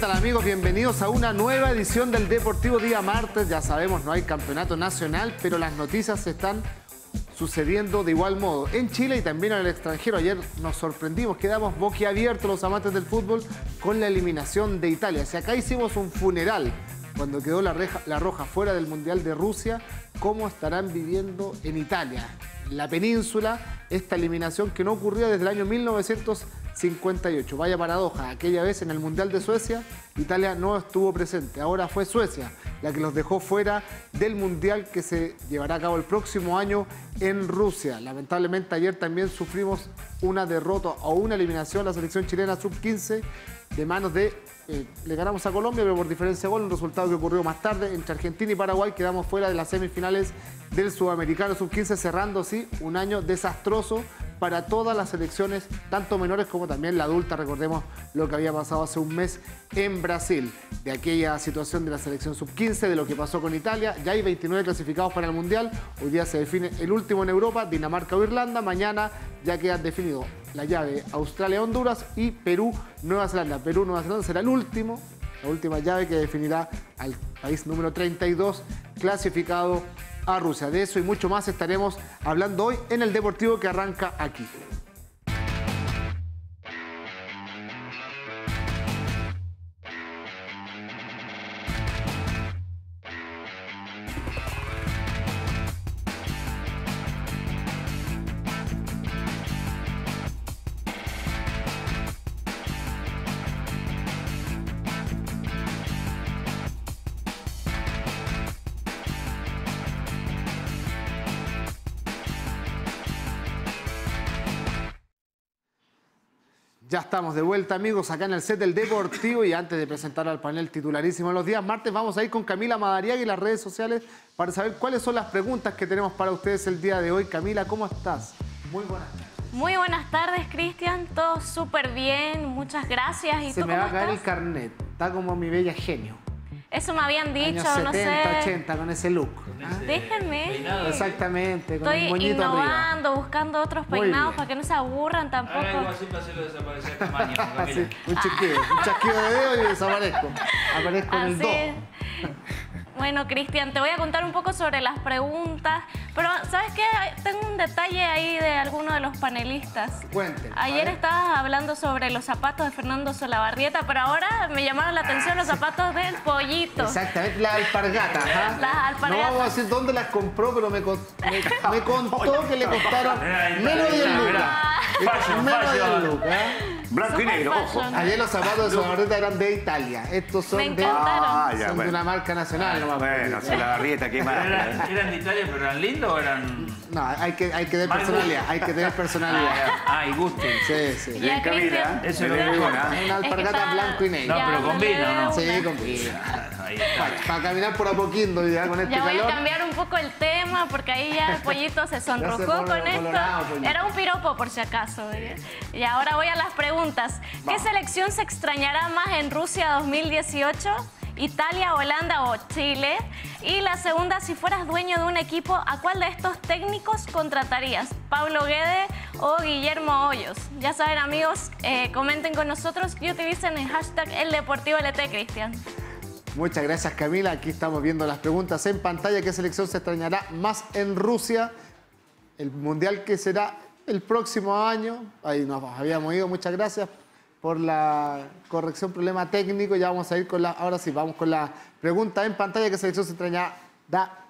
tal amigos? Bienvenidos a una nueva edición del Deportivo Día Martes. Ya sabemos, no hay campeonato nacional, pero las noticias están sucediendo de igual modo en Chile y también en el extranjero. Ayer nos sorprendimos, quedamos boquiabiertos los amantes del fútbol con la eliminación de Italia. Si acá hicimos un funeral cuando quedó la, la Roja fuera del Mundial de Rusia, ¿cómo estarán viviendo en Italia? la península, esta eliminación que no ocurría desde el año 1958. Vaya paradoja, aquella vez en el Mundial de Suecia, Italia no estuvo presente. Ahora fue Suecia la que los dejó fuera del Mundial que se llevará a cabo el próximo año en Rusia. Lamentablemente ayer también sufrimos una derrota o una eliminación a la selección chilena sub-15 de manos de eh, le ganamos a Colombia, pero por diferencia de gol, un resultado que ocurrió más tarde. Entre Argentina y Paraguay quedamos fuera de las semifinales del Sudamericano Sub-15, cerrando, sí, un año desastroso para todas las selecciones, tanto menores como también la adulta. Recordemos lo que había pasado hace un mes en Brasil, de aquella situación de la selección sub-15, de lo que pasó con Italia. Ya hay 29 clasificados para el Mundial. Hoy día se define el último en Europa, Dinamarca o Irlanda. Mañana ya quedan definidos la llave Australia-Honduras y Perú-Nueva Zelanda. Perú-Nueva Zelanda será el último, la última llave que definirá al país número 32 clasificado a Rusia. De eso y mucho más estaremos hablando hoy en el Deportivo que arranca aquí. Ya estamos de vuelta, amigos, acá en el set del Deportivo y antes de presentar al panel titularísimo en los días martes, vamos a ir con Camila Madariaga y las redes sociales para saber cuáles son las preguntas que tenemos para ustedes el día de hoy. Camila, ¿cómo estás? Muy buenas tardes. Muy buenas tardes, Cristian. Todo súper bien, muchas gracias. ¿Y Se me va a caer el carnet. Está como mi bella genio. Eso me habían dicho, no sé. 80, con ese look. ¿Ah? Déjenme. Exactamente, con Estoy innovando, buscando otros peinados para que no se aburran tampoco. algo así para hacerlo desaparecer tamaño. un chiquillo, un chasquido de dedo y desaparezco. Aparezco en el 2. Bueno, Cristian, te voy a contar un poco sobre las preguntas, pero ¿sabes qué? Tengo un detalle ahí de alguno de los panelistas. Cuente. Ayer estabas hablando sobre los zapatos de Fernando Solabarrieta, pero ahora me llamaron la atención los zapatos del pollito. Exactamente, las alpargatas. ¿ah? Las alpargatas. No vamos a decir dónde las compró, pero me, contó que le costaron menos de 10 lucas. Menos de 10 lucas. Blanco y negro, ojo. Ayer los zapatos de Solabarrieta eran de Italia. Estos son, de, ah, son de una marca nacional. Bueno, se la barrieta, qué más. ¿Eran, ¿Eran de Italia, pero eran lindos o eran.? No, hay que, hay que tener personalidad. Hay que tener personalidad. Ah, y gusto. Sí, sí. Bien, Camila. Eso es lo Una alpargata blanco y negro. No, pero combina, ¿no? Sí, combina. Para, caminar por Apoquindo ya con este ya voy a cambiar un poco el tema porque ahí ya el pollito se sonrojó con esto. Era un piropo por si acaso. Y ahora voy a las preguntas. ¿Qué selección se extrañará más en Rusia 2018? Italia, Holanda o Chile. Y la segunda, si fueras dueño de un equipo, ¿a cuál de estos técnicos contratarías? ¿Pablo Guede o Guillermo Hoyos? Ya saben, amigos, eh, comenten con nosotros y utilicen el hashtag El Deportivo LT, Cristian. Muchas gracias, Camila. Aquí estamos viendo las preguntas en pantalla. ¿Qué selección se extrañará más en Rusia? El mundial que será el próximo año. Ahí nos habíamos ido. Muchas gracias por la corrección, problema técnico. Ya vamos a ir con la. Ahora sí, vamos con la pregunta en pantalla. ¿Qué selección se extrañará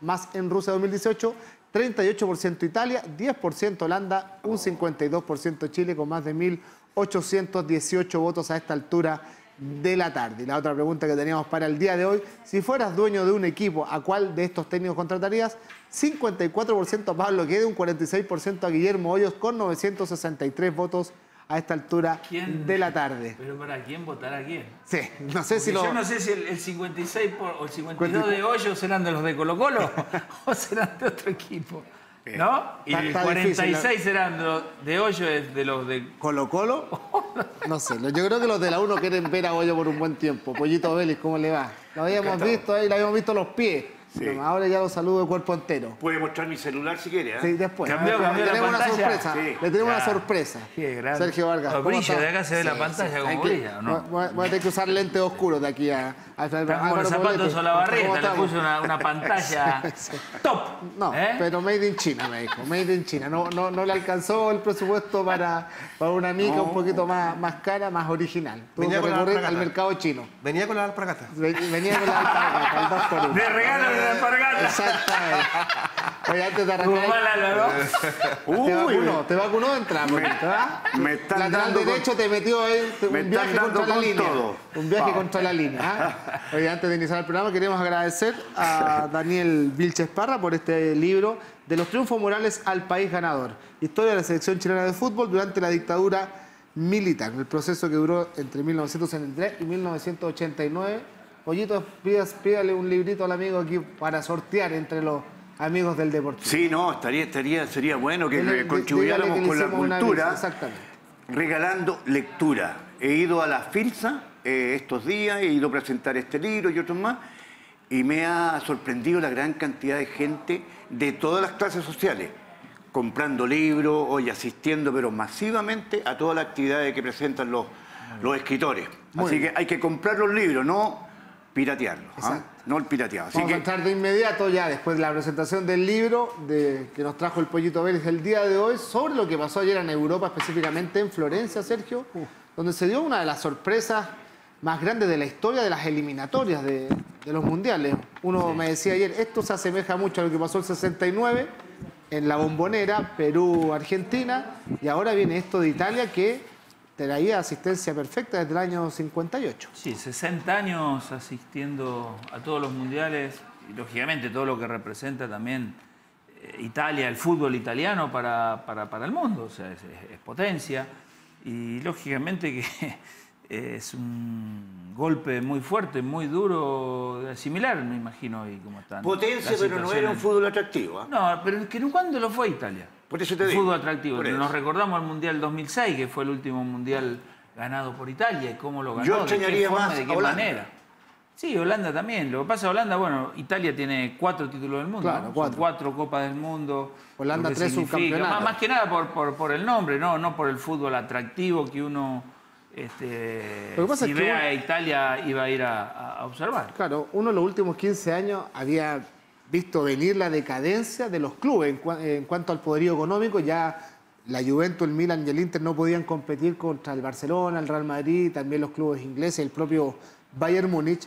más en Rusia 2018? 38% Italia, 10% Holanda, un 52% Chile con más de 1.818 votos a esta altura de la tarde. Y la otra pregunta que teníamos para el día de hoy, si fueras dueño de un equipo, ¿a cuál de estos técnicos contratarías? 54% a Pablo Quede, un 46% a Guillermo Hoyos con 963 votos a esta altura de la tarde. ¿Pero para quién votar a quién? Sí, no sé si lo... Yo no sé si el, 56 o el 52 de Hoyos serán de los de Colo Colo o serán de otro equipo. ¿No? Y el 46 serán de Hoyo es de los de... ¿Colo Colo? No sé, yo creo que los de la 1 quieren ver a Hoyo por un buen tiempo. Pollito Vélez, ¿cómo le va? Lo habíamos visto ahí, lo habíamos visto los pies. Ahora ya lo saludo de cuerpo entero. Puede mostrar mi celular si quiere. ¿eh? Sí, después. Cambió, le tenemos una sorpresa. Le tenemos una sorpresa. Sergio Vargas. Lo brilla, de acá se ve la pantalla como brilla, ¿no? Voy, a tener que usar lentes oscuros de aquí a... a, a los zapatos o la barreta, le puse una, una pantalla top. No, ¿eh? pero made in China, me dijo. Made in China. No, no, no le alcanzó el presupuesto para, para una mica un poquito más, más cara, más original. Tuvo Venía que recurrir al mercado chino. Venía con la alpargata. Venía con la alpargata, De regalo de la alpargata. Exactamente. Oye, antes de arrancar. Uy, te vacunó, te vacunó, entramos. Me están Lateral derecho te metió ahí un viaje contra la línea. Un viaje contra la línea. Oye, antes de iniciar el programa, queremos agradecer a Daniel Vilches Parra por este libro de los triunfos morales al país ganador. Historia de la selección chilena de fútbol durante la dictadura militar, el proceso que duró entre 1973 y 1989. Pollito, pídale un librito al amigo aquí para sortear entre los amigos del deporte. Sí, no, estaría, estaría, sería bueno que contribuyéramos con la cultura regalando lectura. He ido a la FIRSA eh, estos días, he ido a presentar este libro y otros más, y me ha sorprendido la gran cantidad de gente de todas las clases sociales, comprando libros, hoy asistiendo, pero masivamente a todas las actividades que presentan los, los escritores. Así que hay que comprar los libros, no piratearlos, ¿ah? no el pirateado. Así Vamos a entrar de inmediato ya, después de la presentación del libro de, que nos trajo el Pollito Vélez el día de hoy, sobre lo que pasó ayer en Europa, específicamente en Florencia, Sergio, donde se dio una de las sorpresas más grandes de la historia de las eliminatorias de, los mundiales. Uno me decía ayer, esto se asemeja mucho a lo que pasó el 69 en la bombonera, Perú-Argentina, y ahora viene esto de Italia que traía asistencia perfecta desde el año 58. Sí, 60 años asistiendo a todos los mundiales y lógicamente todo lo que representa también eh, Italia, el fútbol italiano para, para, el mundo, o sea, es, potencia y lógicamente que es un golpe muy fuerte, muy duro de asimilar, me imagino, y cómo están. Potencia, pero no era un fútbol atractivo. ¿eh? No, pero es que ¿cuándo lo fue Italia? Por eso te digo. Fútbol atractivo. Nos recordamos el Mundial 2006, que fue el último Mundial ganado por Italia, y cómo lo ganó, Yo de qué forma, de qué manera. Sí, Holanda también. Lo que pasa Holanda, bueno, Italia tiene cuatro títulos del mundo. Claro, cuatro. Copas del Mundo. Holanda tres subcampeonatos. Más, más que nada por, por, por, el nombre, no, no por el fútbol atractivo que uno este, si ve a Italia iba a ir a, a, observar. Claro, uno en los últimos 15 años había visto venir la decadencia de los clubes en, cuanto al poderío económico. Ya la Juventus, el Milan y el Inter no podían competir contra el Barcelona, el Real Madrid, también los clubes ingleses, el propio Bayern Múnich.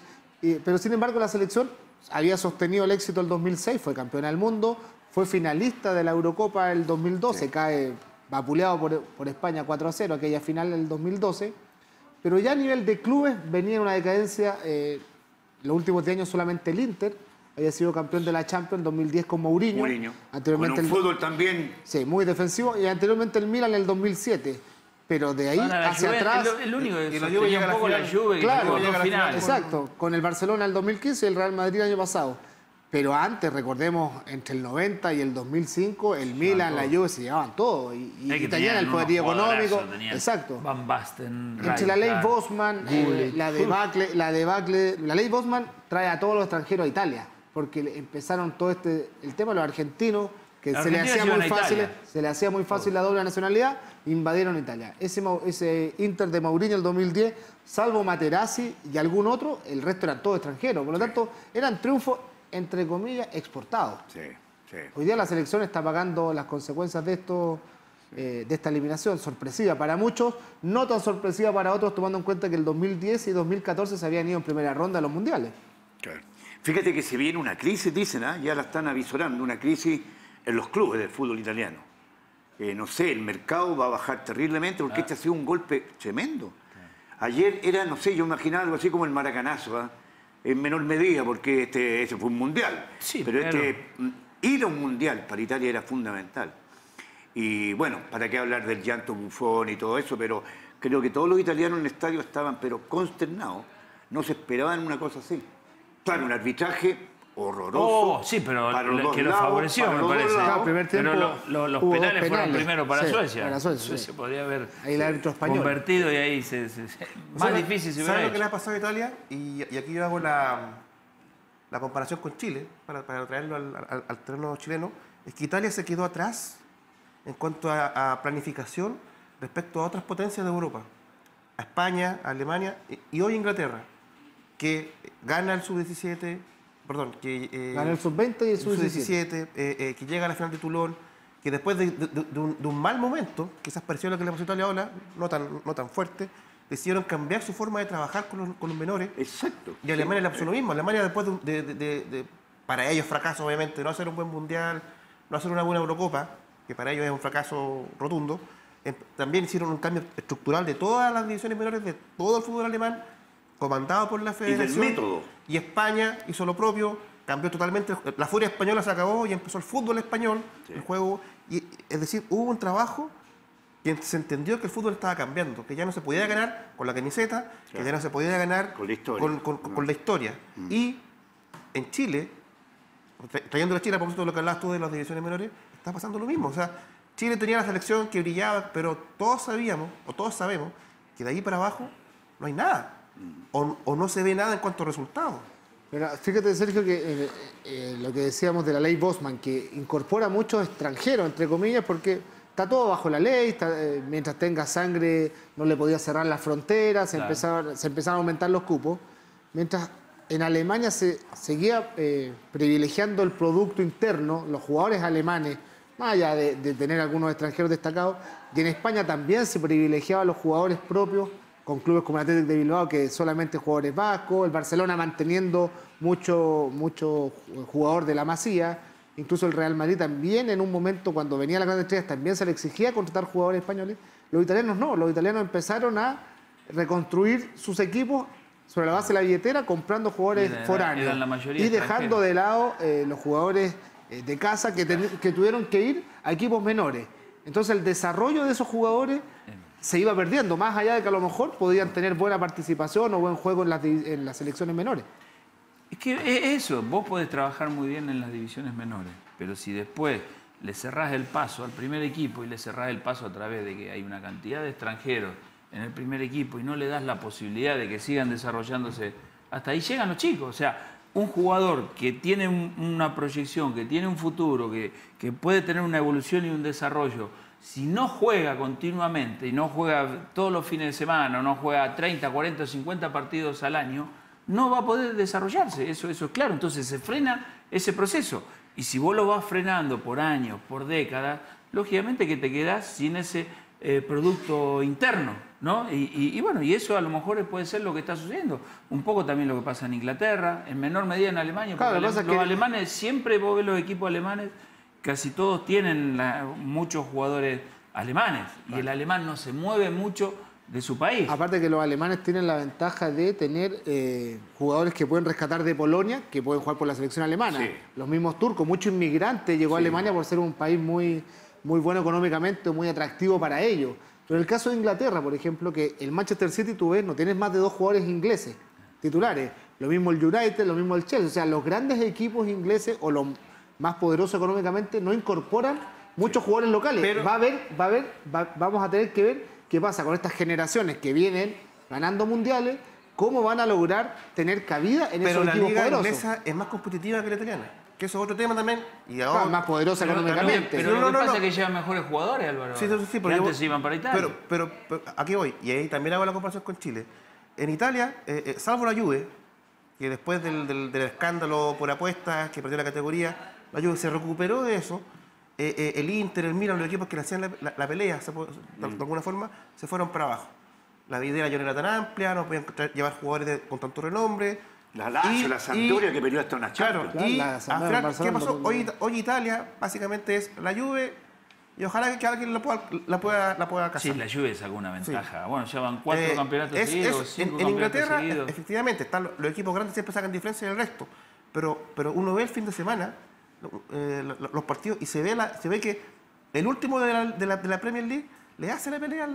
pero sin embargo la selección había sostenido el éxito el 2006, fue campeona del mundo, fue finalista de la Eurocopa el 2012, cae vapuleado por, España 4 a 0, aquella final del 2012. Pero ya a nivel de clubes venía una decadencia, eh, los últimos 10 años solamente el Inter, había sido campeón de la Champions en 2010 con Mourinho. Mourinho. Anteriormente con un fútbol también. Sí, muy defensivo. Y anteriormente el Milan en el 2007. Pero de ahí hacia atrás. El, único que la un poco la Juve, claro, final. Exacto. Con el Barcelona en el 2015 y el Real Madrid el año pasado. Pero antes, recordemos, entre el 90 y el 2005, el Milan, la Juve se llevaban todo. Y, y tenían el poder económico. Exacto. Van Basten, entre la ley Bosman, eh, la debacle, la debacle, la ley Bosman trae a todos los extranjeros a Italia porque empezaron todo este, el tema de los argentinos, que se le, hacía muy fácil, se le hacía muy fácil la doble nacionalidad, invadieron Italia. Ese, ese Inter de Mourinho el 2010, salvo Materazzi y algún otro, el resto eran todos extranjeros. Por lo tanto, eran triunfos, entre comillas, exportados. Hoy día la selección está pagando las consecuencias de esto. Eh, de esta eliminación, sorpresiva para muchos, no tan sorpresiva para otros, tomando en cuenta que el 2010 y 2014 se habían ido en primera ronda a los mundiales. Claro. Fíjate que se viene una crisis, dicen, ¿ah? ya la están avisorando, una crisis en los clubes del fútbol italiano. Eh, no sé, el mercado va a bajar terriblemente porque este ha sido un golpe tremendo. Ayer era, no sé, yo imaginaba algo así como el maracanazo, ¿ah? En menor medida porque este, ese fue un mundial. Sí, pero, este, mm, ir a un mundial para Italia era fundamental. Y bueno, para qué hablar del llanto bufón y todo eso, pero creo que todos los italianos en el estadio estaban pero consternados. No se esperaban una cosa así. Claro, un arbitraje horroroso. Oh, sí, pero que lo favoreció, me parece. pero los penales, fueron primero para Suecia. Para Suecia, Suecia podría haber ahí el árbitro español. convertido y ahí se, más difícil se ¿Sabes lo que le ha pasado a Italia? Y, aquí yo hago la, la comparación con Chile, para, traerlo al, terreno chileno, es que Italia se quedó atrás en cuanto a, planificación respecto a otras potencias de Europa, a España, a Alemania y, hoy Inglaterra, que gana el sub-17, perdón, que... Eh, gana el sub-20 y el sub-17. Eh, eh, que llega a la final de Toulon, que después de, un, mal momento, quizás pareció lo que le pasó a Italia ahora, no tan, no tan fuerte, decidieron cambiar su forma de trabajar con los, menores. Exacto. Y Alemania le pasó lo mismo. Alemania después de, para ellos fracaso, obviamente, no hacer un buen mundial, no hacer una buena Eurocopa, que para ellos es un fracaso rotundo, em, también hicieron un cambio estructural de todas las divisiones menores de todo el fútbol alemán, comandado por la federación. Y método. Y España hizo lo propio, cambió totalmente, la furia española se acabó y empezó el fútbol español, el juego, y, es decir, hubo un trabajo que se entendió que el fútbol estaba cambiando, que ya no se podía ganar con la camiseta, que ya no se podía ganar con la historia. Con, la historia. Mm. Y en Chile, trayendo a Chile a propósito de lo que hablabas tú de las divisiones menores, está pasando lo mismo. O sea, Chile tenía la selección que brillaba, pero todos sabíamos, o todos sabemos, que de ahí para abajo no hay nada. O, no se ve nada en cuanto a resultados. Pero fíjate, Sergio, que eh, eh, lo que decíamos de la ley Bosman, que incorpora muchos extranjeros, entre comillas, porque está todo bajo la ley, eh, mientras tenga sangre no le podía cerrar las fronteras, se, empezaron, se empezaron a aumentar los cupos, mientras en Alemania se seguía eh, privilegiando el producto interno, los jugadores alemanes, más allá de, tener algunos extranjeros destacados, y en España también se privilegiaba a los jugadores propios, con clubes como el Atlético de Bilbao, que solamente jugadores vascos, el Barcelona manteniendo mucho, mucho jugador de la Masía, Incluso el Real Madrid también en un momento cuando venía la Gran Estrellas también se le exigía contratar jugadores españoles. Los italianos no, los italianos empezaron a reconstruir sus equipos sobre la base de la billetera comprando jugadores foráneos y dejando de lado eh, los jugadores eh, de casa que, tuvieron que ir a equipos menores. Entonces el desarrollo de esos jugadores se iba perdiendo, más allá de que a lo mejor podían tener buena participación o buen juego en las, en las selecciones menores. Es que eso, vos podés trabajar muy bien en las divisiones menores, pero si después le cerrás el paso al primer equipo y le cerrás el paso a través de que hay una cantidad de extranjeros en el primer equipo y no le das la posibilidad de que sigan desarrollándose, hasta ahí llegan los chicos. O sea, un jugador que tiene una proyección, que tiene un futuro, que, que puede tener una evolución y un desarrollo, si no juega continuamente y no juega todos los fines de semana, no juega 30, 40, 50 partidos al año, no va a poder desarrollarse, eso, eso es claro. Entonces se frena ese proceso. Y si vos lo vas frenando por años, por décadas, lógicamente que te quedás sin ese eh, producto interno, ¿no? Y, bueno, y eso a lo mejor puede ser lo que está sucediendo. Un poco también lo que pasa en Inglaterra, en menor medida en Alemania, porque los, alemanes, siempre vos ves los equipos alemanes, casi todos tienen muchos jugadores alemanes, y el alemán no se mueve mucho de su país. Aparte que los alemanes tienen la ventaja de tener eh, jugadores que pueden rescatar de Polonia, que pueden jugar por la selección alemana. Los mismos turcos, muchos inmigrantes llegó a Alemania por ser un país muy, muy bueno económicamente, muy atractivo para ellos. Pero en el caso de Inglaterra, por ejemplo, que el Manchester City tú ves, no tienes más de dos jugadores ingleses titulares. Lo mismo el United, lo mismo el Chelsea. O sea, los grandes equipos ingleses o los más poderosos económicamente no incorporan muchos jugadores locales. Pero... Va a haber, va a haber, vamos a tener que ver qué pasa con estas generaciones que vienen ganando mundiales, cómo van a lograr tener cabida en esos equipos liga poderosos. es más competitiva que la italiana. Que eso es otro tema también. Y ahora, más poderosa económicamente. Pero, lo que pasa es que llevan mejores jugadores, Álvaro. Sí, sí, sí. Porque antes iban para Italia. Pero, pero, aquí voy. Y ahí también hago la comparación con Chile. En Italia, eh, eh, salvo la Juve, que después del, escándalo por apuestas, que perdió la categoría, la Juve se recuperó de eso eh, eh, el Inter, el Milan, los equipos que le hacían la, pelea, de, alguna forma, se fueron para abajo. La videra ya no era tan amplia, no podían llevar jugadores con tanto renombre. La Lazio, la Sampdoria que peleó hasta una Claro, y ¿qué pasó? Hoy, hoy, Italia básicamente es la Juve y ojalá que alguien la pueda, la pueda, la pueda Sí, la Juve sacó una ventaja. Bueno, ya van cuatro eh, campeonatos seguidos, cinco en, en Inglaterra, efectivamente, están los, equipos grandes siempre sacan diferencia del resto. Pero, pero uno ve el fin de semana eh, los partidos y se ve, la, se ve que el último de la, de la, Premier League le hace la pelea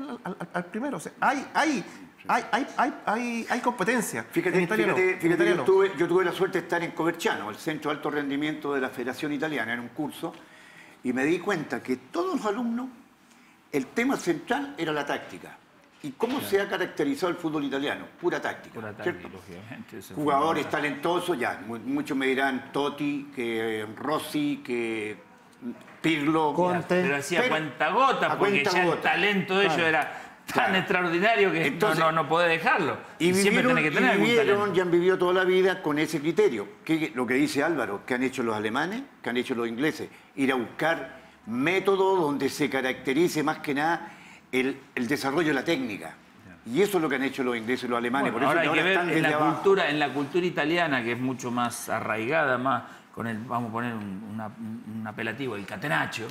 al, primero. O sea, hay, hay, hay, hay, hay, hay, competencia. Fíjate, fíjate, yo, tuve, yo, tuve, la suerte de estar en Coverciano, el centro de alto rendimiento de la Federación Italiana, en un curso, y me di cuenta que todos los alumnos, el tema central era la táctica. ¿Y cómo se ha caracterizado el fútbol italiano? Pura táctica. Pura táctica, lógicamente. Jugadores talentosos, ya. Muchos me dirán Totti, que Rossi, que Pirlo. Conte. Pero hacía cuenta gota, porque ya el talento de ellos era tan extraordinario que no, no, puede dejarlo. Y, siempre tiene que tener y vivieron y han vivido toda la vida con ese criterio. Que, lo que dice Álvaro, que han hecho los alemanes, que han hecho los ingleses. Ir a buscar métodos donde se caracterice más que nada el, desarrollo de la técnica. Y eso es lo que han hecho los ingleses y los alemanes. Por eso ahora hay que ver en la, cultura, en la cultura italiana, que es mucho más arraigada, más con el, vamos a poner un, apelativo, el catenaccio,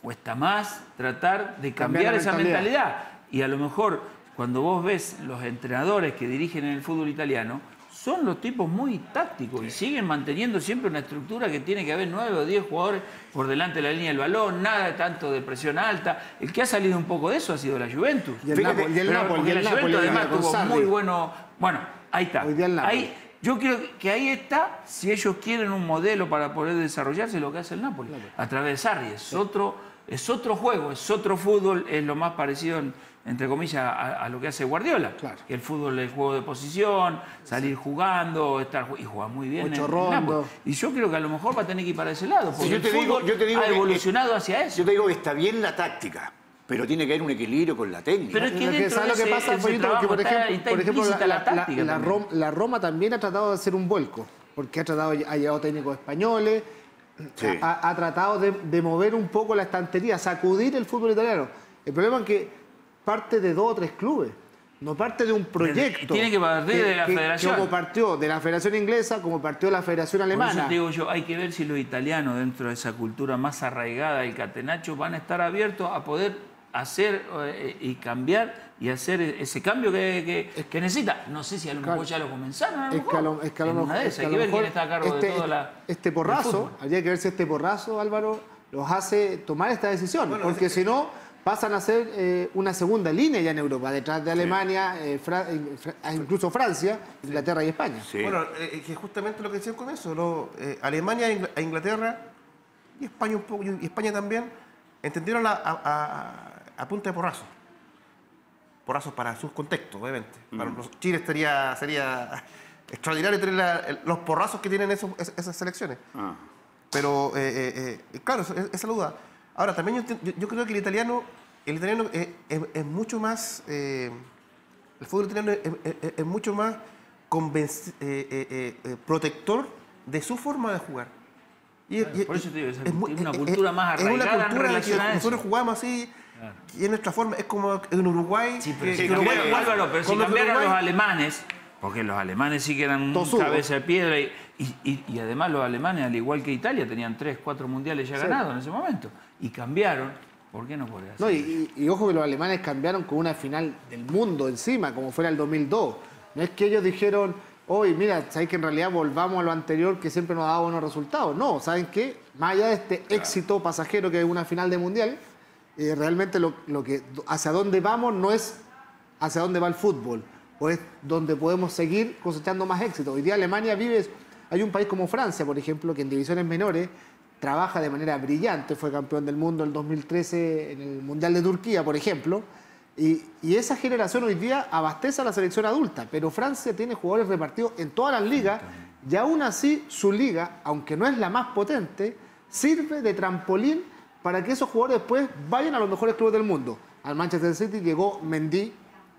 cuesta más tratar de cambiar, esa mentalidad. Y a lo mejor cuando vos ves los entrenadores que dirigen en el fútbol italiano, son los tipos muy tácticos y siguen manteniendo siempre una estructura que tiene que haber nueve o diez jugadores por delante de la línea del balón, nada tanto de presión alta. El que ha salido un poco de eso ha sido la Juventus. Y el, Napoli, además tuvo muy bueno. Bueno, ahí está. Ahí, yo creo que ahí está, si ellos quieren un modelo para poder desarrollarse, lo que hace el Napoli, a través de Sarri. Es, otro, es otro juego, es otro fútbol, es lo más parecido en, entre comillas, a, lo que hace Guardiola. Claro. El fútbol es juego de posición, salir jugando, estar y jugar muy bien. Ocho Y yo creo que a lo mejor va a tener que ir para ese lado. Porque yo te digo, yo te digo ha evolucionado hacia eso. Yo te digo que está bien la táctica. Pero tiene que haber un equilibrio con la técnica. Pero es que, dentro lo que pasa, por ejemplo, la, Roma, también ha tratado de hacer un vuelco, porque ha tratado, ha llevado técnicos españoles, ha, tratado de, de, mover un poco la estantería, sacudir el fútbol italiano. El problema es que parte de dos o tres clubes. No parte de un proyecto. Tiene que partir de la federación. como partió de la federación inglesa, como partió de la federación alemana. Por eso digo yo, hay que ver si los italianos, dentro de esa cultura más arraigada del catenacho, van a estar abiertos a poder hacer eh, y cambiar y hacer ese cambio que, que, necesita. No sé si a lo mejor ya lo comenzaron. es, que a lo, mejor. Hay que ver quién está a cargo de este, toda la. Este porrazo, habría que ver si este porrazo, Álvaro, los hace tomar esta decisión. porque si no pasan a ser eh, una segunda línea ya en Europa, detrás de Alemania, eh, eh, incluso Francia, Inglaterra y España. Bueno, que justamente lo que decían con eso, Alemania e Inglaterra y España un poco, y España también, entendieron a, punta de porrazo. Porrazos para sus contextos, obviamente. Para los, Chile estaría, sería extraordinario tener los porrazos que tienen esas selecciones. Ah. Pero, claro, esa duda. Ahora, también yo, creo que el italiano, el italiano es, mucho más, eh, el fútbol italiano es, mucho más eh, eh, protector de su forma de jugar. Y, por eso te digo, es, una cultura más arraigada Es una cultura que nosotros jugamos así, y en nuestra forma, es como en Uruguay. Sí, pero, si, pero si cambiaron los alemanes, porque los alemanes sí que eran cabeza de piedra, y, y, además los alemanes, al igual que Italia, tenían tres, cuatro mundiales ya ganados en ese momento y cambiaron, ¿por qué no podría ser? No, y, ojo que los alemanes cambiaron con una final del mundo encima, como fuera el 2002. No es que ellos dijeron, hoy, mira, sabéis que en realidad volvamos a lo anterior que siempre nos ha dado buenos resultados. No, ¿saben qué? Más allá de este éxito pasajero que es una final de mundial, eh, realmente lo, que, hacia dónde vamos no es hacia dónde va el fútbol, o es donde podemos seguir cosechando más éxito. Hoy día Alemania vive, hay un país como Francia, por ejemplo, que en divisiones menores trabaja de manera brillante, fue campeón del mundo en el 2013 en el Mundial de Turquía, por ejemplo, y, esa generación hoy día abastece a la selección adulta, pero Francia tiene jugadores repartidos en todas las ligas y aún así su liga, aunque no es la más potente, sirve de trampolín para que esos jugadores después vayan a los mejores clubes del mundo. Al Manchester City llegó Mendy,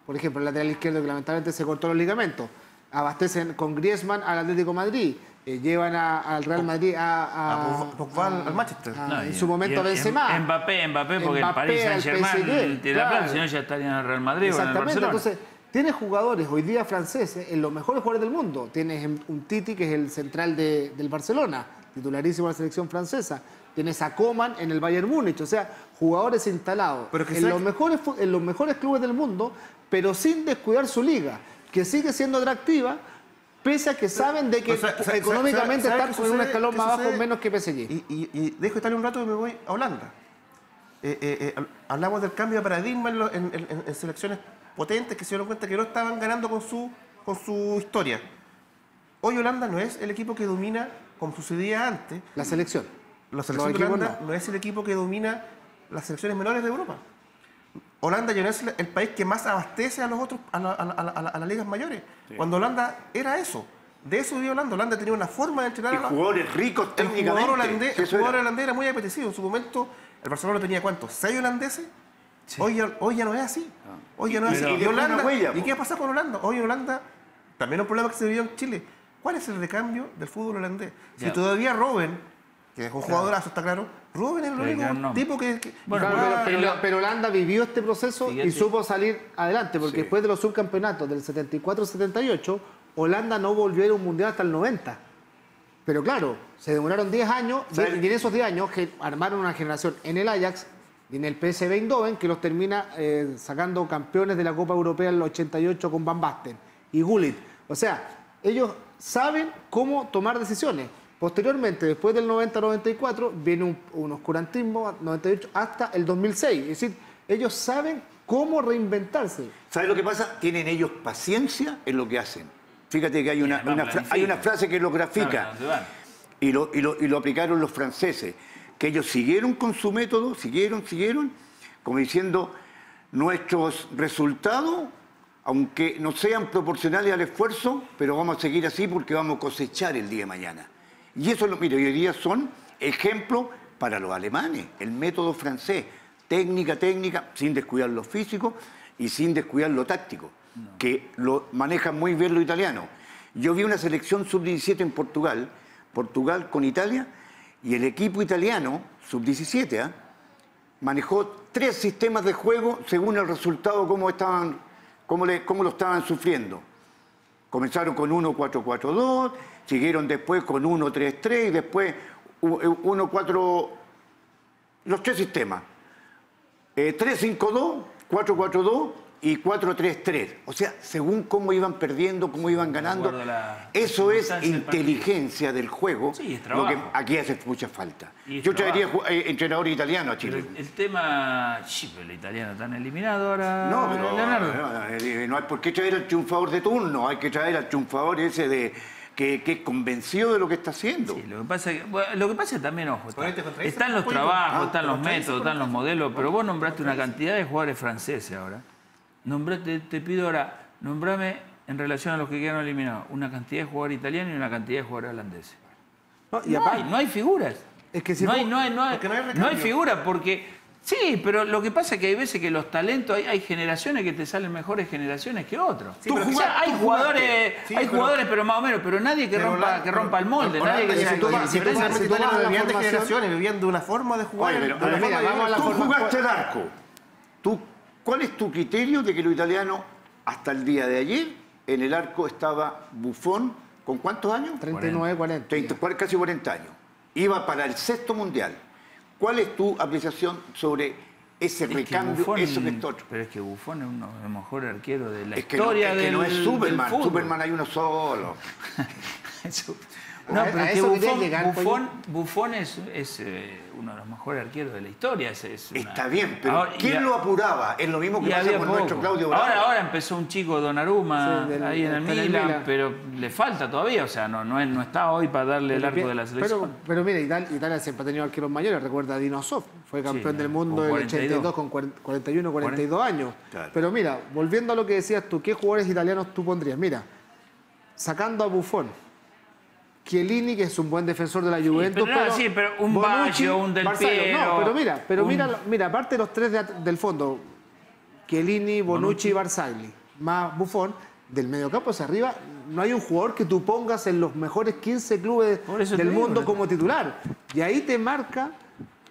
por ejemplo, el lateral izquierdo que lamentablemente se cortó los ligamentos. Abastecen con Griezmann al Atlético Madrid. Eh, llevan al Real Madrid a, al Manchester. en su momento Benzema. Mbappé, Mbappé, porque el Paris Saint-Germain tiene la plata, si no ya estarían en el Real Madrid Exactamente, entonces tienes jugadores hoy día franceses, en los mejores jugadores del mundo. Tienes un Titi, que es el central del Barcelona, titularísimo de la selección francesa. Tienes a Coman en el Bayern Múnich, o sea, jugadores instalados en, los mejores, en los mejores clubes del mundo, pero sin descuidar su liga, que sigue siendo atractiva, pese a que saben de que económicamente están en un escalón más bajo menos que PSG. Y, y, y, dejo estar un rato y me voy a Holanda. Eh, eh, eh, hablamos del cambio de paradigma en, selecciones potentes que se dieron cuenta que no estaban ganando con su, con su historia. Hoy Holanda no es el equipo que domina, como sucedía antes. La selección. La selección de Holanda no. es el equipo que domina las selecciones menores de Europa. Holanda ya no es el país que más abastece a los otros, a, las ligas mayores. Cuando Holanda era eso. De eso vivía Holanda. Holanda tenía una forma de entrenar a los jugadores ricos técnicamente. El jugador, holandés, el jugador holandés era muy apetecido. En su momento, el Barcelona tenía ¿cuántos? ¿Seis holandeses? Hoy, hoy, ya no es así. Ah. Hoy ya no es así. ¿Y, Holanda, ¿Y qué ha pasado con Holanda? Hoy Holanda, también un problema que se vivió en Chile. ¿Cuál es el recambio del fútbol holandés? Si todavía Robben, que es un jugadorazo, está claro, Robben es el único tipo que... bueno, pero, Holanda vivió este proceso y supo salir adelante, porque después de los subcampeonatos del 74-78, Holanda no volvió a ir a un mundial hasta el 90. Pero claro, se demoraron 10 años y en esos 10 años armaron una generación en el Ajax y en el PSV Eindhoven que los termina eh, sacando campeones de la Copa Europea en el 88 con Van Basten y Gullit. O sea, ellos saben cómo tomar decisiones. Posteriormente, después del 90-94, viene un, oscurantismo 98 hasta el 2006. Es decir, ellos saben cómo reinventarse. ¿Sabes lo que pasa? Tienen ellos paciencia en lo que hacen. Fíjate que hay una, hay una frase que lo grafica. y, lo, y, lo, y lo aplicaron los franceses. Que ellos siguieron con su método, siguieron, siguieron, como diciendo, nuestros resultados aunque no sean proporcionales al esfuerzo, pero vamos a seguir así porque vamos a cosechar el día de mañana. Y eso, mire, hoy día son ejemplos para los alemanes, el método francés, técnica, técnica, sin descuidar lo físico y sin descuidar lo táctico, que lo manejan muy bien los italianos. Yo vi una selección sub-17 en Portugal, Portugal con Italia, y el equipo italiano, sub-17, ¿ah? manejó tres sistemas de juego según el resultado, cómo estaban, cómo, cómo lo estaban sufriendo. Comenzaron con 1-4-4-2, siguieron después con 1-3-3 y después 1-4, los tres sistemas. 3-5-2, eh, 4-4-2 y 4-3-3. O sea, según cómo iban perdiendo, cómo iban ganando. eso es inteligencia del juego, sí, lo que aquí hace mucha falta. Yo traería eh, entrenador italiano a Chile. el, tema, sí, pero el italiano están eliminado ahora. No, pero eh, no hay por qué traer al triunfador de turno, hay que traer al triunfador ese de que, es convencido de lo que está haciendo. Sí, lo que pasa es que, lo que pasa también, ojo, están los trabajos, están los métodos, están los modelos, pero vos nombraste una cantidad de jugadores franceses ahora. Nombrate, te pido ahora, nombrame en relación a los que quedaron eliminados, una cantidad de jugadores italianos y una cantidad de jugadores holandeses. No, y hay, no hay figuras. Es que si no, hay, no, hay, no, hay, no hay figuras porque Sí, pero lo que pasa es que hay veces que los talentos, hay, generaciones que te salen mejores generaciones que otros. hay jugadores, hay jugadores, pero más o menos, pero nadie que rompa, que rompa el molde, nadie que si tú, si tú de generaciones, vivían de una forma de jugar. tú jugaste el arco. ¿Tú, ¿Cuál es tu criterio de que lo italiano, hasta el día de ayer, en el arco estaba Bufón, ¿con cuántos años? 39, 40. casi 40 años. Iba para el sexto mundial ¿Cuál es tu apreciación sobre ese recambio, ese vector? Pero es que Buffon es uno de los mejores arqueros de la historia del no es Superman, Superman hay uno solo. no, pero es que Buffon, Buffon, es, es eh, uno de los mejores arqueros de la historia. Está bien, pero ¿quién lo apuraba? Es lo mismo que pasa con nuestro Claudio Bravo. Ahora, ahora empezó un chico Donnarumma ahí en el Milan, pero le falta todavía. O sea, no, no, no está hoy para darle el arco de la selección. Pero, mira, Italia, siempre ha tenido arqueros mayores. Recuerda a Dino Sof, fue campeón del mundo en el 82 con 41, 42 años. Pero mira, volviendo a lo que decías tú, ¿qué jugadores italianos tú pondrías? Mira, sacando a Buffon Chiellini, que es un buen defensor de la Juventus. pero, sí, pero un Bonucci, un Del Piero, No, pero mira, pero mira, mira, aparte de los tres del fondo, Chiellini, Bonucci y Barzagli, más Buffon, del mediocampo hacia arriba, no hay un jugador que tú pongas en los mejores 15 clubes del mundo como titular. Y ahí te marca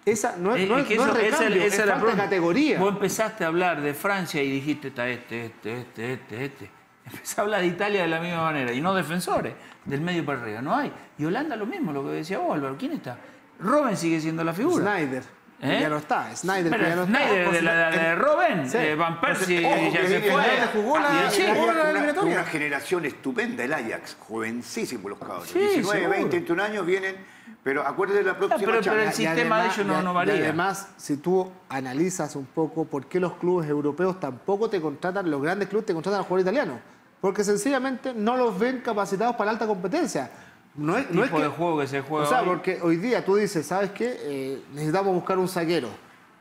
esa no es, no es, recambio, es, la categoría. Vos empezaste a hablar de Francia y dijiste está este, este, este, este, este. Empezó a hablar de Italia de la misma manera y no defensores del medio para arriba. No hay. Y Holanda lo mismo, lo que decía vos, Álvaro. ¿Quién está? Robben sigue siendo la figura. Snyder. ¿Eh? Ya no está. Snyder, Pero ya no Snyder está. de la de, Robben, sí. Van Persie ya se fue. Jugó la, sí, una, una, generación estupenda, el Ajax, jovencísimo los cabros. 19, 20, 21 años vienen, pero acuérdate de la próxima pero, pero, el sistema de ellos no, no varía. Y además, si tú analizas un poco por qué los clubes europeos tampoco te contratan, los grandes clubes te contratan a jugadores italianos porque sencillamente no los ven capacitados para alta competencia. No es, tipo de juego que se juega. O sea, porque hoy día tú dices, ¿sabes qué? Eh, necesitamos buscar un zaguero.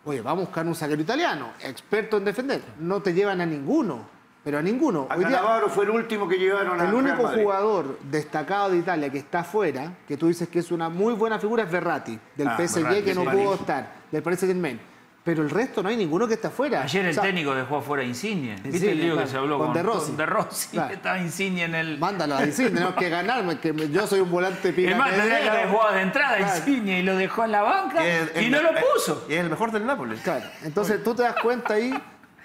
Oye, vamos a buscar un saquero italiano, experto en defender. No te llevan a ninguno, pero a ninguno. A fue el último que llevaron a El único jugador destacado de Italia que está afuera, que tú dices que es una muy buena figura, es Verratti, del ah, PSG, que no pudo estar, del Paris Saint-Germain pero el resto no hay ninguno que esté afuera. Ayer el técnico dejó afuera Insigne. ¿Viste el lío que se habló con, De Rossi? de Rossi, estaba Insigne en el... Mándalo a Insigne, tenemos que ganarme, que yo soy un volante pica. Es más, tenía que haber jugado de entrada Insigne y lo dejó en la banca y, no lo puso. Y es el mejor del Nápoles. Claro, entonces tú te das cuenta ahí...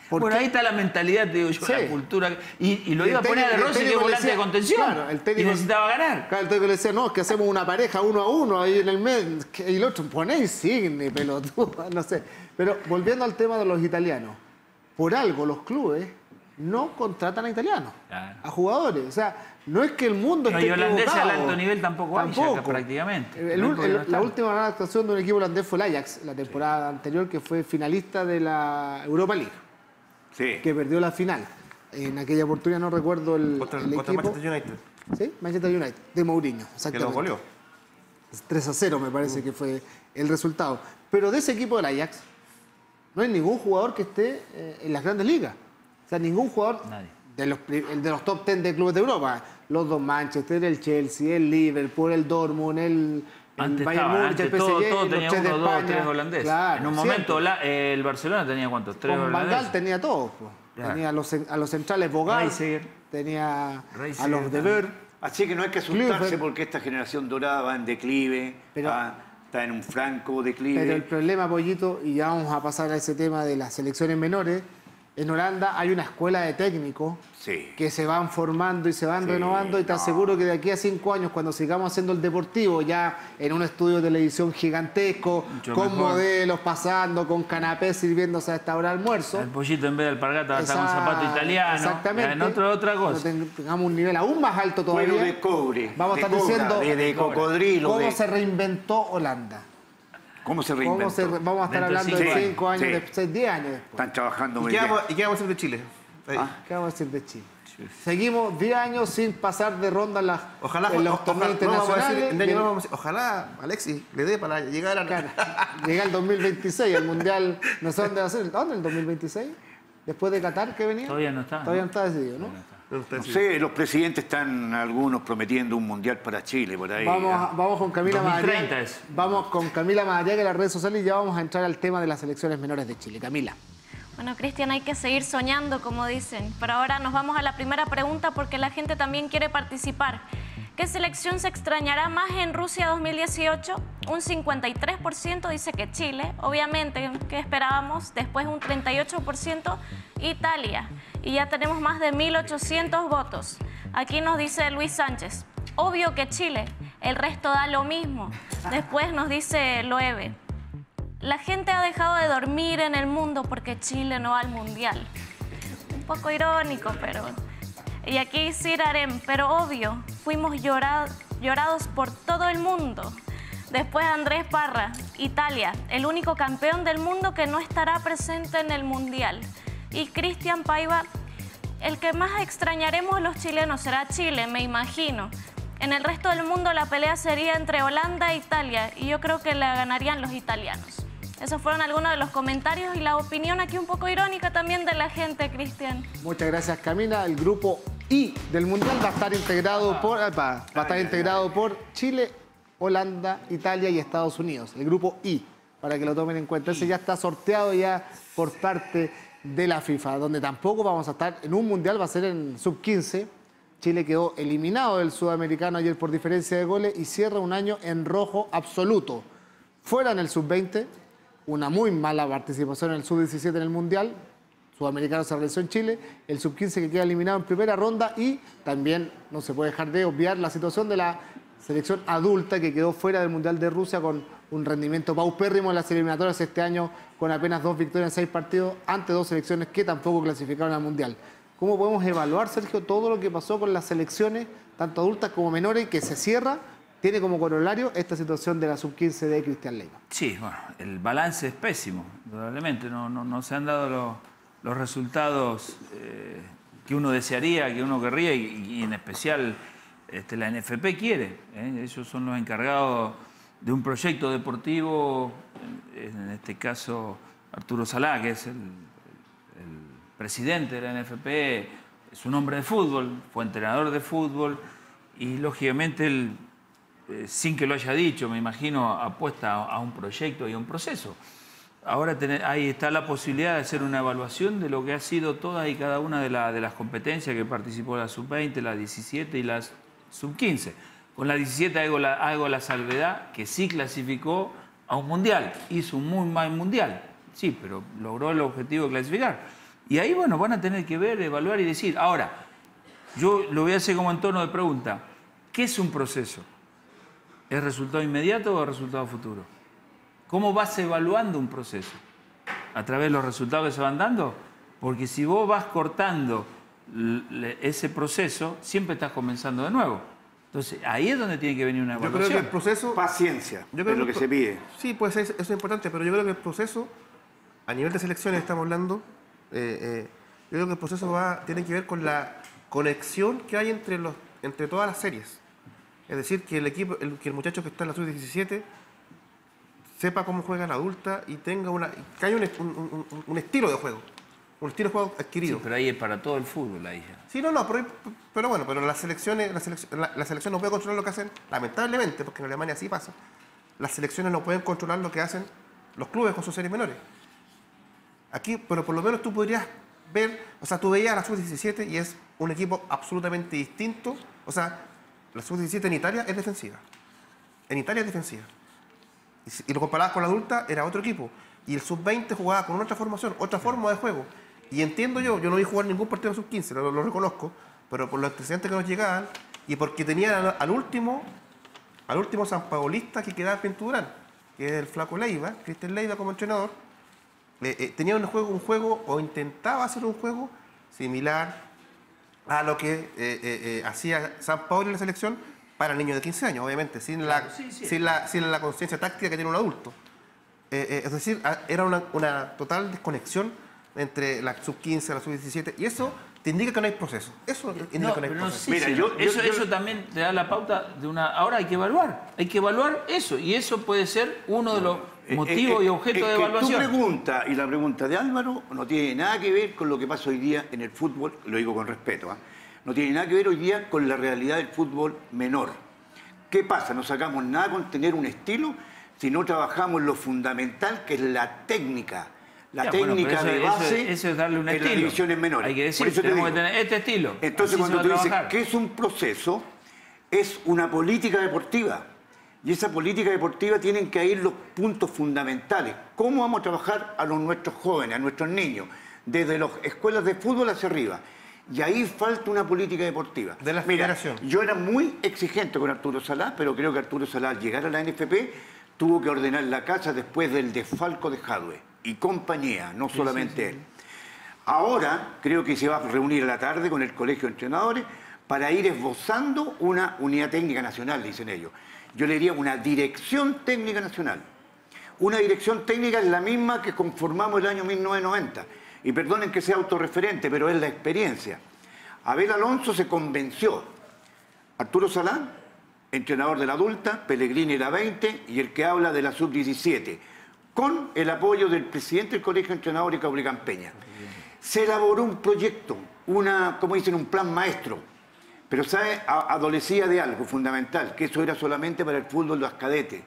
Bueno, ahí está la mentalidad, te digo yo, la cultura. Y, lo iba a poner a Rossi que volante de contención. Claro, el técnico, y necesitaba ganar. Claro, el técnico le decía, no, es que hacemos una pareja uno a uno ahí en el medio. Y el otro, pone Insigne, pelotudo, no sé. Pero volviendo al tema de los italianos, por algo los clubes no contratan a italianos, a jugadores. O sea, no es que el mundo no, esté y holandeses al alto nivel tampoco, tampoco. hay prácticamente. la última gran actuación de un equipo holandés fue el Ajax, la temporada anterior, que fue finalista de la Europa League. Sí. Que perdió la final. En aquella oportunidad no recuerdo el, contra, el equipo. Manchester United. Sí, Manchester United, de Mourinho. Que lo goleó. 3 a 0 me parece mm. que fue el resultado. Pero de ese equipo del Ajax, no hay ningún jugador que esté eh, en las grandes ligas. O sea, ningún jugador de los, de los top 10 de clubes de Europa. Los dos Manchester, el Chelsea, el Liverpool, el Dortmund, el, el Bayern Múnich, el PSG, todo, todo tenía uno, dos, tres holandeses. en un momento el Barcelona tenía cuántos, tres Con holandeses. tenía todos. Tenía a los, a los centrales Bogal, tenía a los de Ver. Así que no hay que asustarse porque esta generación dorada va en declive. Pero, está en un franco declive. Pero el problema, Pollito, y ya vamos a pasar a ese tema de las selecciones menores, en Holanda hay una escuela de técnicos que se van formando y se van renovando y te aseguro que de aquí a cinco años, cuando sigamos haciendo el deportivo, ya en un estudio de televisión gigantesco, con modelos pasando, con canapés sirviéndose a esta hora de almuerzo. El pollito en vez del alpargata va a estar con zapato italiano. Exactamente. En otro, otra cosa. Tengamos un nivel aún más alto todavía. de cobre. Vamos a estar diciendo de, cocodrilo. ¿Cómo se reinventó Holanda? ¿Cómo se reinventó? vamos a estar hablando de 5 años, de 10 años después. Están trabajando muy ¿Y qué bien. Vamos, ¿Y qué vamos a hacer de Chile? Ah. ¿Qué vamos a hacer de Chile? Seguimos 10 años sin pasar de ronda en, las, ojalá, en los torneos internacionales. No ojalá Alexis le dé para llegar a... Claro, llega el 2026, el Mundial, no sé dónde va a ser. ¿Dónde? ¿El 2026? Después de Qatar, ¿qué venía? Todavía no está. Todavía no está decidido, ¿no? No sé, los presidentes están algunos prometiendo un mundial para Chile por ahí. Vamos, vamos con Camila Madariaga. Vamos con Camila Madariaga en las redes sociales y ya vamos a entrar al tema de las selecciones menores de Chile. Camila. Bueno, Cristian, hay que seguir soñando, como dicen. Pero ahora nos vamos a la primera pregunta porque la gente también quiere participar. ¿Qué selección se extrañará más en Rusia 2018? Un 53% dice que Chile, obviamente, ¿qué esperábamos? Después un 38% Italia. Y ya tenemos más de 1.800 votos. Aquí nos dice Luis Sánchez, obvio que Chile, el resto da lo mismo. Después nos dice Loewe, la gente ha dejado de dormir en el mundo porque Chile no va al Mundial. Un poco irónico, pero... Y aquí Sirarem, pero obvio, fuimos llorados por todo el mundo. Después Andrés Parra, Italia, el único campeón del mundo que no estará presente en el Mundial. Y Cristian Paiva, el que más extrañaremos los chilenos será Chile, me imagino. En el resto del mundo la pelea sería entre Holanda e Italia y yo creo que la ganarían los italianos. Esos fueron algunos de los comentarios y la opinión aquí un poco irónica también de la gente, Cristian. Muchas gracias, Camila. El grupo I del Mundial va a estar integrado por, va, a estar integrado por Chile, Holanda, Italia y Estados Unidos. El grupo I, para que lo tomen en cuenta. Ese ya está sorteado ya por parte de la FIFA, donde tampoco vamos a estar en un Mundial, va a ser en sub-15. Chile quedó eliminado del sudamericano ayer por diferencia de goles y cierra un año en rojo absoluto. Fuera en el sub-20, una muy mala participación en el sub-17 en el Mundial. Sudamericano se realizó en Chile, el sub-15 que queda eliminado en primera ronda y también no se puede dejar de obviar la situación de la selección adulta que quedó fuera del Mundial de Rusia con un rendimiento paupérrimo en las eliminatorias este año con apenas dos victorias en seis partidos ante dos selecciones que tampoco clasificaron al Mundial. ¿Cómo podemos evaluar, Sergio, todo lo que pasó con las selecciones, tanto adultas como menores, que se cierra tiene como corolario esta situación de la sub-15 de Cristian Leiva. Sí, bueno, el balance es pésimo, probablemente. No, no, se han dado los resultados eh, que uno desearía, que uno querría, y, en especial este, la NFP quiere. ¿eh? Ellos son los encargados de un proyecto deportivo, en este caso Arturo Salá, que es el, presidente de la NFP, es un hombre de fútbol, fue entrenador de fútbol y lógicamente él, eh, sin que lo haya dicho, me imagino, apuesta a, un proyecto y a un proceso. Ahora ahí está la posibilidad de hacer una evaluación de lo que ha sido toda y cada una de, de las competencias que participó la sub-20, la 17 y la sub-15. Con la 17 hago la, salvedad que sí clasificó a un mundial, hizo un muy mal mundial, sí, pero logró el objetivo de clasificar. Y ahí, bueno, van a tener que ver, evaluar y decir. Ahora, yo lo voy a hacer como en tono de pregunta. ¿Qué es un proceso? ¿Es resultado inmediato o resultado futuro? ¿Cómo vas evaluando un proceso? ¿A través de los resultados que se van dando? Porque si vos vas cortando ese proceso, siempre estás comenzando de nuevo. Entonces, ahí es donde tiene que venir una evaluación. Yo creo que el proceso... Paciencia, yo creo es lo que, se pide. Sí, pues eso es importante, pero yo creo que el proceso, a nivel de selecciones estamos hablando, eh, eh, yo creo que el proceso va, tiene que ver con la conexión que hay entre, los, entre todas las series. Es decir, que el equipo, que el muchacho que está en la sub-17 sepa cómo juega la adulta y tenga una, que haya un, estilo de juego, un estilo de juego adquirido. pero ahí es para todo el fútbol, ahí Sí, no, no, pero, bueno, pero las selecciones, la selección, la, selección no puede controlar lo que hacen, lamentablemente, porque en Alemania sí pasa. Las selecciones no pueden controlar lo que hacen los clubes con sus series menores. Aquí, pero por lo menos tú podrías ver, o sea, tú veías a la sub-17 y es un equipo absolutamente distinto. O sea, la sub-17 en Italia es defensiva. En Italia es defensiva y lo comparabas con la adulta, era otro equipo. Y el sub-20 jugaba con otra formación, otra forma de juego. Y entiendo yo, yo no vi jugar ningún partido sub-15, lo, reconozco, pero por los antecedentes que nos llegaban y porque tenían al, último, al último San Paulista que quedaba en Durán, que es el flaco Leiva, Cristian Leiva como entrenador, eh, eh, tenía un juego, un juego, o intentaba hacer un juego similar a lo que eh, hacía San Paolo en la selección, para niños de 15 años, obviamente, sin la, Sin la, sin la conciencia táctica que tiene un adulto. Es decir, era una, total desconexión entre la sub-15 y la sub-17, y eso te indica que no hay proceso. Eso indica que no hay proceso. Mira, eso, eso también te da la pauta de una... Ahora hay que evaluar, hay que evaluar eso, y eso puede ser uno de los eh, motivos y objetos de evaluación. Tu pregunta y la pregunta de Álvaro no tiene nada que ver con lo que pasa hoy día en el fútbol, lo digo con respeto, ¿ah? no tiene nada que ver hoy día con la realidad del fútbol menor. ¿Qué pasa? No sacamos nada con tener un estilo si no trabajamos lo fundamental que es la técnica. La técnica de base eso, es darle un en las divisiones menores. Hay que decir, tenemos que tener este estilo. Entonces cuando tú dices que es un proceso, es una política deportiva. Y esa política deportiva tienen que ir los puntos fundamentales. ¿Cómo vamos a trabajar a los nuestros jóvenes, a nuestros niños? Desde las escuelas de fútbol hacia arriba. Y ahí falta una política deportiva. De la federación. yo era muy exigente con Arturo Salá, pero creo que Arturo Salá al llegar a la NFP tuvo que ordenar la casa después del desfalco de Jadwe y compañía, no solamente él. Ahora creo que se va a reunir a la tarde con el Colegio de Entrenadores para ir esbozando una unidad técnica nacional, dicen ellos. Yo le diría una dirección técnica nacional. Una dirección técnica es la misma que conformamos el año 1990 y perdonen que sea autorreferente, pero es la experiencia. Abel Alonso se convenció. Arturo Salán, entrenador de la adulta, Pellegrini la 20 y el que habla de la sub-17, con el apoyo del presidente del Colegio de Entrenadores Caulicán Peña. Se elaboró un proyecto, una, como dicen, un plan maestro, pero ¿sabe? adolecía de algo fundamental, que eso era solamente para el fútbol de los cadetes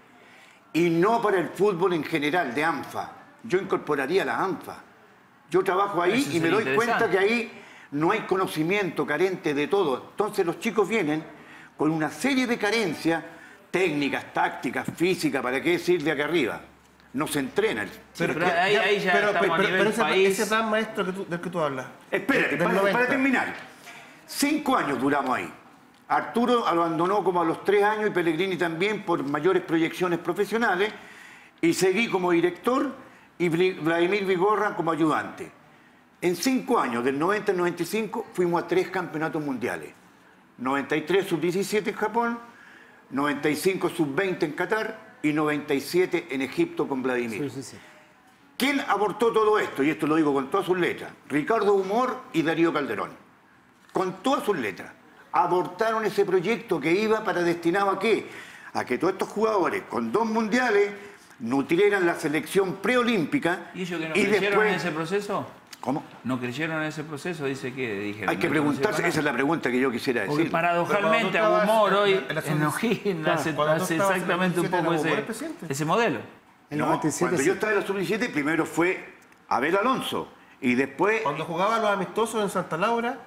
y no para el fútbol en general de ANFA. Yo incorporaría la ANFA yo trabajo ahí y me doy cuenta que ahí no hay conocimiento, carente de todo. Entonces los chicos vienen con una serie de carencias técnicas, tácticas, físicas, ¿para qué decir de acá arriba? No se entrenan. Pero, ahí, ya pero, estamos pero, a nivel país. ese, plan maestro del que tú hablas. Espérate, para, terminar. Cinco años duramos ahí. Arturo abandonó como a los tres años y Pellegrini también por mayores proyecciones profesionales y seguí como director y Vladimir Vigorra como ayudante. En cinco años, del 90 al 95, fuimos a tres campeonatos mundiales. 93 sub-17 en Japón, 95 sub-20 en Qatar y 97 en Egipto con Vladimir. ¿Quién aportó todo esto? Y esto lo digo con todas sus letras. Ricardo Humor y Darío Calderón. Con todas sus letras. Abortaron ese proyecto que iba para destinado a qué? A que todos estos jugadores con dos mundiales nutrieran la selección preolímpica. ¿Y ellos que no creyeron en ese proceso? ¿Cómo? ¿No creyeron en ese proceso? Dice que dijeron. Hay que preguntarse, esa es la pregunta que yo quisiera decir. Porque paradojalmente Humor hoy en O'Higgins hace, exactamente un poco ese, ese modelo. No, cuando yo estaba en la sub-17, primero fue Abel Alonso. Y después. Cuando jugaba los amistosos en Santa Laura,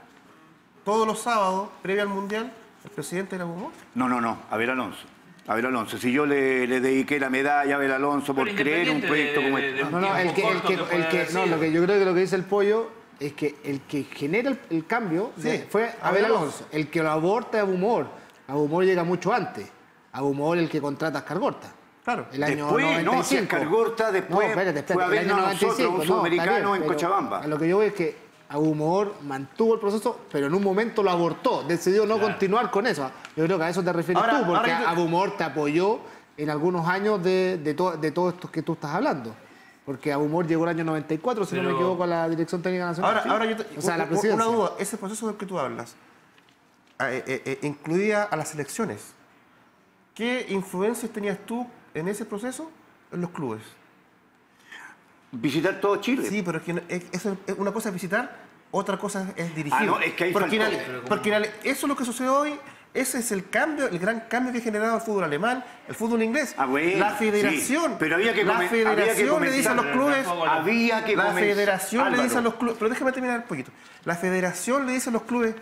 todos los sábados, previo al Mundial, ¿el presidente era Humor? No, no, no, Abel Alonso. Abel Alonso, si yo le, dediqué la medalla a Abel Alonso por creer un proyecto como este. No, no, el que, el que, no, lo que yo creo que lo que dice el pollo es que el que genera el, cambio fue Abel Alonso. El que lo aborta es Abumor. Abumor llega mucho antes. Abumor el que contrata a Escargorta. Claro. El año después, 95. no, si Escargorta después no, espérate, espérate, fue a vernos a nosotros, un sudamericano en Cochabamba. Lo que yo veo es que Agumor mantuvo el proceso, pero en un momento lo abortó, decidió no continuar con eso. Yo creo que a eso te refieres tú, porque Agumor te apoyó en algunos años de, de, de todo esto que tú estás hablando. Porque Agumor llegó el año 94, si no me equivoco, a la Dirección Técnica Nacional. Ahora, ahora yo te, o sea, la una duda, ese proceso del que tú hablas eh, eh, eh, incluía a las elecciones. ¿Qué influencias tenías tú en ese proceso en los clubes? Visitar todo Chile. Sí, pero es que eso es una cosa es visitar, otra cosa es dirigir. Ah, no, es que hay porque, porque eso es lo que sucede hoy. Ese es el cambio, el gran cambio que ha generado el fútbol alemán, el fútbol inglés. Ah, la federación. pero había que la federación le dice a los clubes. Había que La federación le dice a los clubes. Pero déjame terminar un poquito. La federación le dice a los clubes: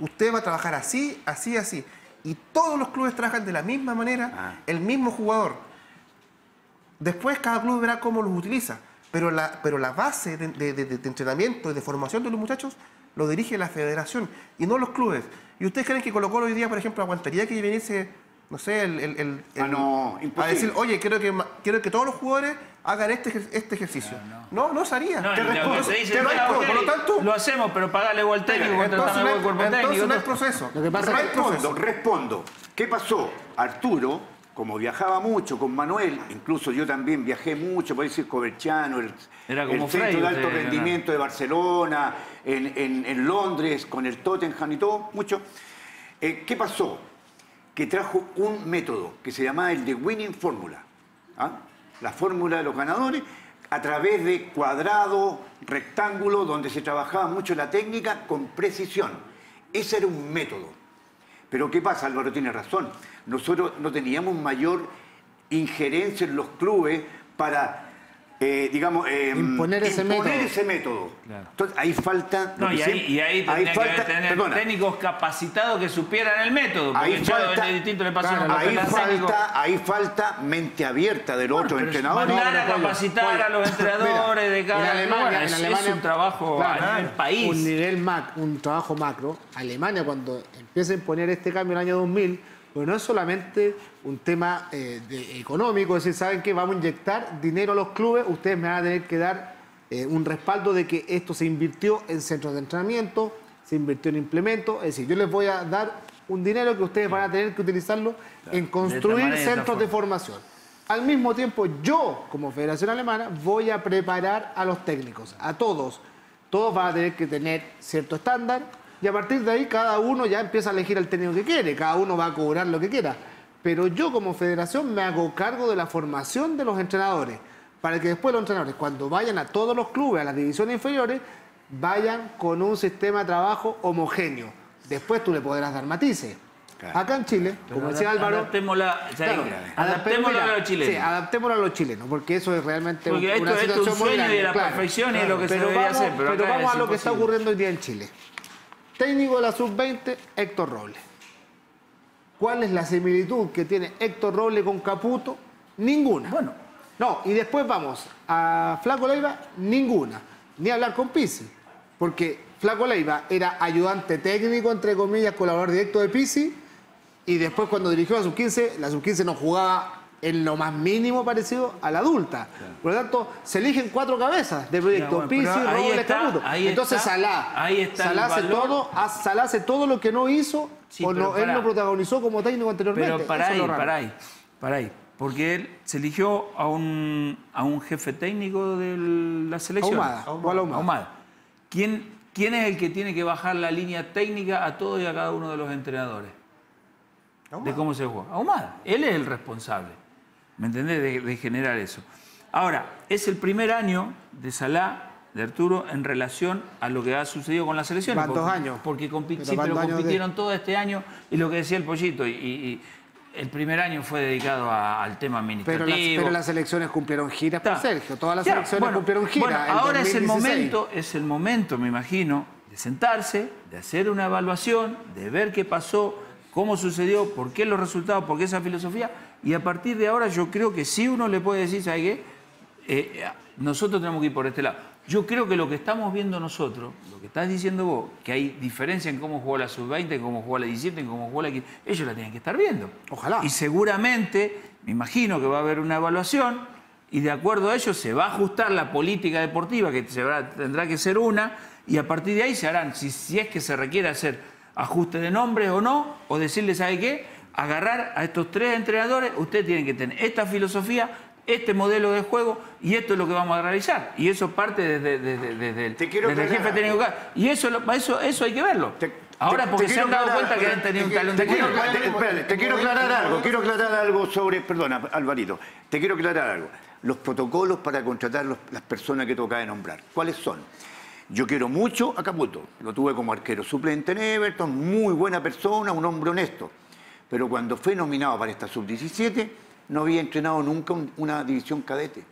usted va a trabajar así, así, así. Y todos los clubes trabajan de la misma manera, ah. el mismo jugador. Después cada club verá cómo los utiliza, pero la, pero la base de, entrenamiento y de formación de los muchachos lo dirige la federación y no los clubes. ¿Y ustedes creen que Colo Colo hoy día, por ejemplo, aguantaría que viniese, no sé, el, ah, no, a decir, oye, quiero que, quiero que todos los jugadores hagan este, este ejercicio? No, no, se haría. te respondo, por lo tanto... Lo hacemos, pero pagale igual técnico, entonces, no, cuerpo entonces no es proceso. Lo que pasa respondo, respondo. ¿Qué pasó? Arturo como viajaba mucho con Manuel, incluso yo también viajé mucho, por decir Coverciano, el, centro de alto rendimiento de Barcelona, en, Londres, con el Tottenham y todo, mucho. Eh, ¿Qué pasó? Que trajo un método que se llamaba el de Winning Formula. ¿ah? La fórmula de los ganadores a través de cuadrado, rectángulo, donde se trabajaba mucho la técnica con precisión. Ese era un método. Pero ¿qué pasa? Álvaro tiene razón. Nosotros no teníamos mayor injerencia en los clubes para eh, digamos, eh, imponer ese método. Entonces, ahí falta... No, y, ahí, y ahí, ahí falta, que tener técnicos capacitados que supieran el método. Ahí falta, ahí, falta ahí falta mente abierta del otro entrenador. Mandar a capacitar a los entrenadores de cada... En Alemania, es, en Alemania un trabajo a nivel país. Un nivel mac, un trabajo macro. Alemania, cuando empieza a imponer este cambio en el año 2000 pero no es solamente un tema eh, económico, es decir, ¿saben qué? Vamos a inyectar dinero a los clubes, ustedes me van a tener que dar eh, un respaldo de que esto se invirtió en centros de entrenamiento, se invirtió en implementos, es decir, yo les voy a dar un dinero que ustedes van a tener que utilizarlo en construir centros de formación. Al mismo tiempo, yo, como Federación Alemana, voy a preparar a los técnicos, a todos. Todos van a tener que tener cierto estándar, y a partir de ahí cada uno ya empieza a elegir el técnico que quiere, cada uno va a cobrar lo que quiera. Pero yo como federación me hago cargo de la formación de los entrenadores, para que después los entrenadores, cuando vayan a todos los clubes, a las divisiones inferiores, vayan con un sistema de trabajo homogéneo. Después tú le podrás dar matices. Acá en Chile, como decía Álvaro. Adaptémosla, adaptémosla a los chilenos. Sí, adaptémosla a los chilenos, porque eso es realmente porque una esto, situación es un sueño y de la perfección y es lo que se debería hacer. Pero, vamos a lo que está ocurriendo hoy día en Chile. Técnico de la sub-20, Héctor Robles. ¿Cuál es la similitud que tiene Héctor Robles con Caputo? Ninguna. Bueno. No, y después vamos a Flaco Leiva, ninguna. Ni hablar con Pisi. Porque Flaco Leiva era ayudante técnico, entre comillas, colaborador directo de Pisi. Y después cuando dirigió a la sub-15, la sub-15 no jugaba en lo más mínimo parecido a la adulta. Por lo tanto, se eligen cuatro cabezas de proyecto. Pisi, Robles, Caputo. Entonces Salá, Salá, hace todo, Salá hace todo lo que no hizo o no, él lo protagonizó como técnico anteriormente. Pero para ahí, para ahí, para ahí. Porque él se eligió a un, a un jefe técnico de la selección. Ahumada. Ahumada. Ahumada. ¿Quién, ¿Quién es el que tiene que bajar la línea técnica a todos y a cada uno de los entrenadores? De cómo se juega. Ahumada. Él es el responsable. ¿Me entendés? De, generar eso. Ahora, es el primer año de Salah, de Arturo, en relación a lo que ha sucedido con la selección. Van dos años. Porque sí, pero compitieron todo este año y lo que decía el pollito. y el primer año fue dedicado al tema administrativo. Pero las, elecciones cumplieron giras por Sergio. Todas las elecciones cumplieron giras. Bueno, ahora es el momento, es el momento, me imagino, de sentarse, de hacer una evaluación, de ver qué pasó, cómo sucedió, por qué los resultados, por qué esa filosofía. Y a partir de ahora yo creo que sí uno le puede decir, ¿sabe qué? Eh, nosotros tenemos que ir por este lado. Yo creo que lo que estamos viendo nosotros, lo que estás diciendo vos, que hay diferencia en cómo jugó la sub-20, en cómo jugó la 17, en cómo jugó la 15, ellos la tienen que estar viendo. Ojalá. Y seguramente, me imagino que va a haber una evaluación y de acuerdo a ello se va a ajustar la política deportiva, que tendrá que ser una, y a partir de ahí se harán, si, si es que se requiere hacer ajuste de nombres o no, o decirle, ¿sabe qué? Agarrar a estos tres entrenadores, ustedes tienen que tener esta filosofía, este modelo de juego y esto es lo que vamos a realizar. Y eso parte desde, desde, el jefe técnico. Y eso, eso, eso hay que verlo. Ahora, porque se han dado cuenta que han tenido un talón de quiero, te, quiero aclarar algo, quiero aclarar algo sobre, perdona, Alvarito, te quiero aclarar algo. Los protocolos para contratar las personas que toca de nombrar, ¿cuáles son? Yo quiero mucho a Caputo, lo tuve como arquero suplente en Everton, muy buena persona, un hombre honesto. Pero cuando fue nominado para esta sub-17, no había entrenado nunca una división cadete.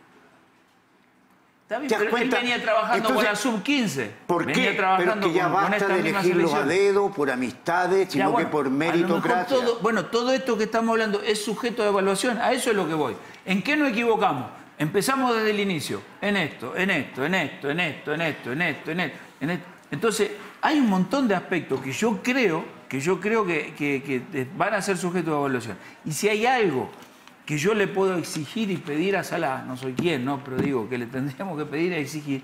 Está bien, pero él venía trabajando con la sub-15. ¿Por qué? Pero que ya basta de elegirlos a dedo, por amistades, sino que por meritocracia. Todo, bueno, todo esto que estamos hablando es sujeto de evaluación. A eso es lo que voy. ¿En qué nos equivocamos? Empezamos desde el inicio. En esto, en esto, en esto, en esto, en esto, en esto, en esto. En esto. Entonces, hay un montón de aspectos que yo creo que, yo creo que, que van a ser sujetos de evaluación. Y si hay algo que yo le puedo exigir y pedir a Salah, no soy quien, ¿no? pero digo que le tendríamos que pedir y exigir,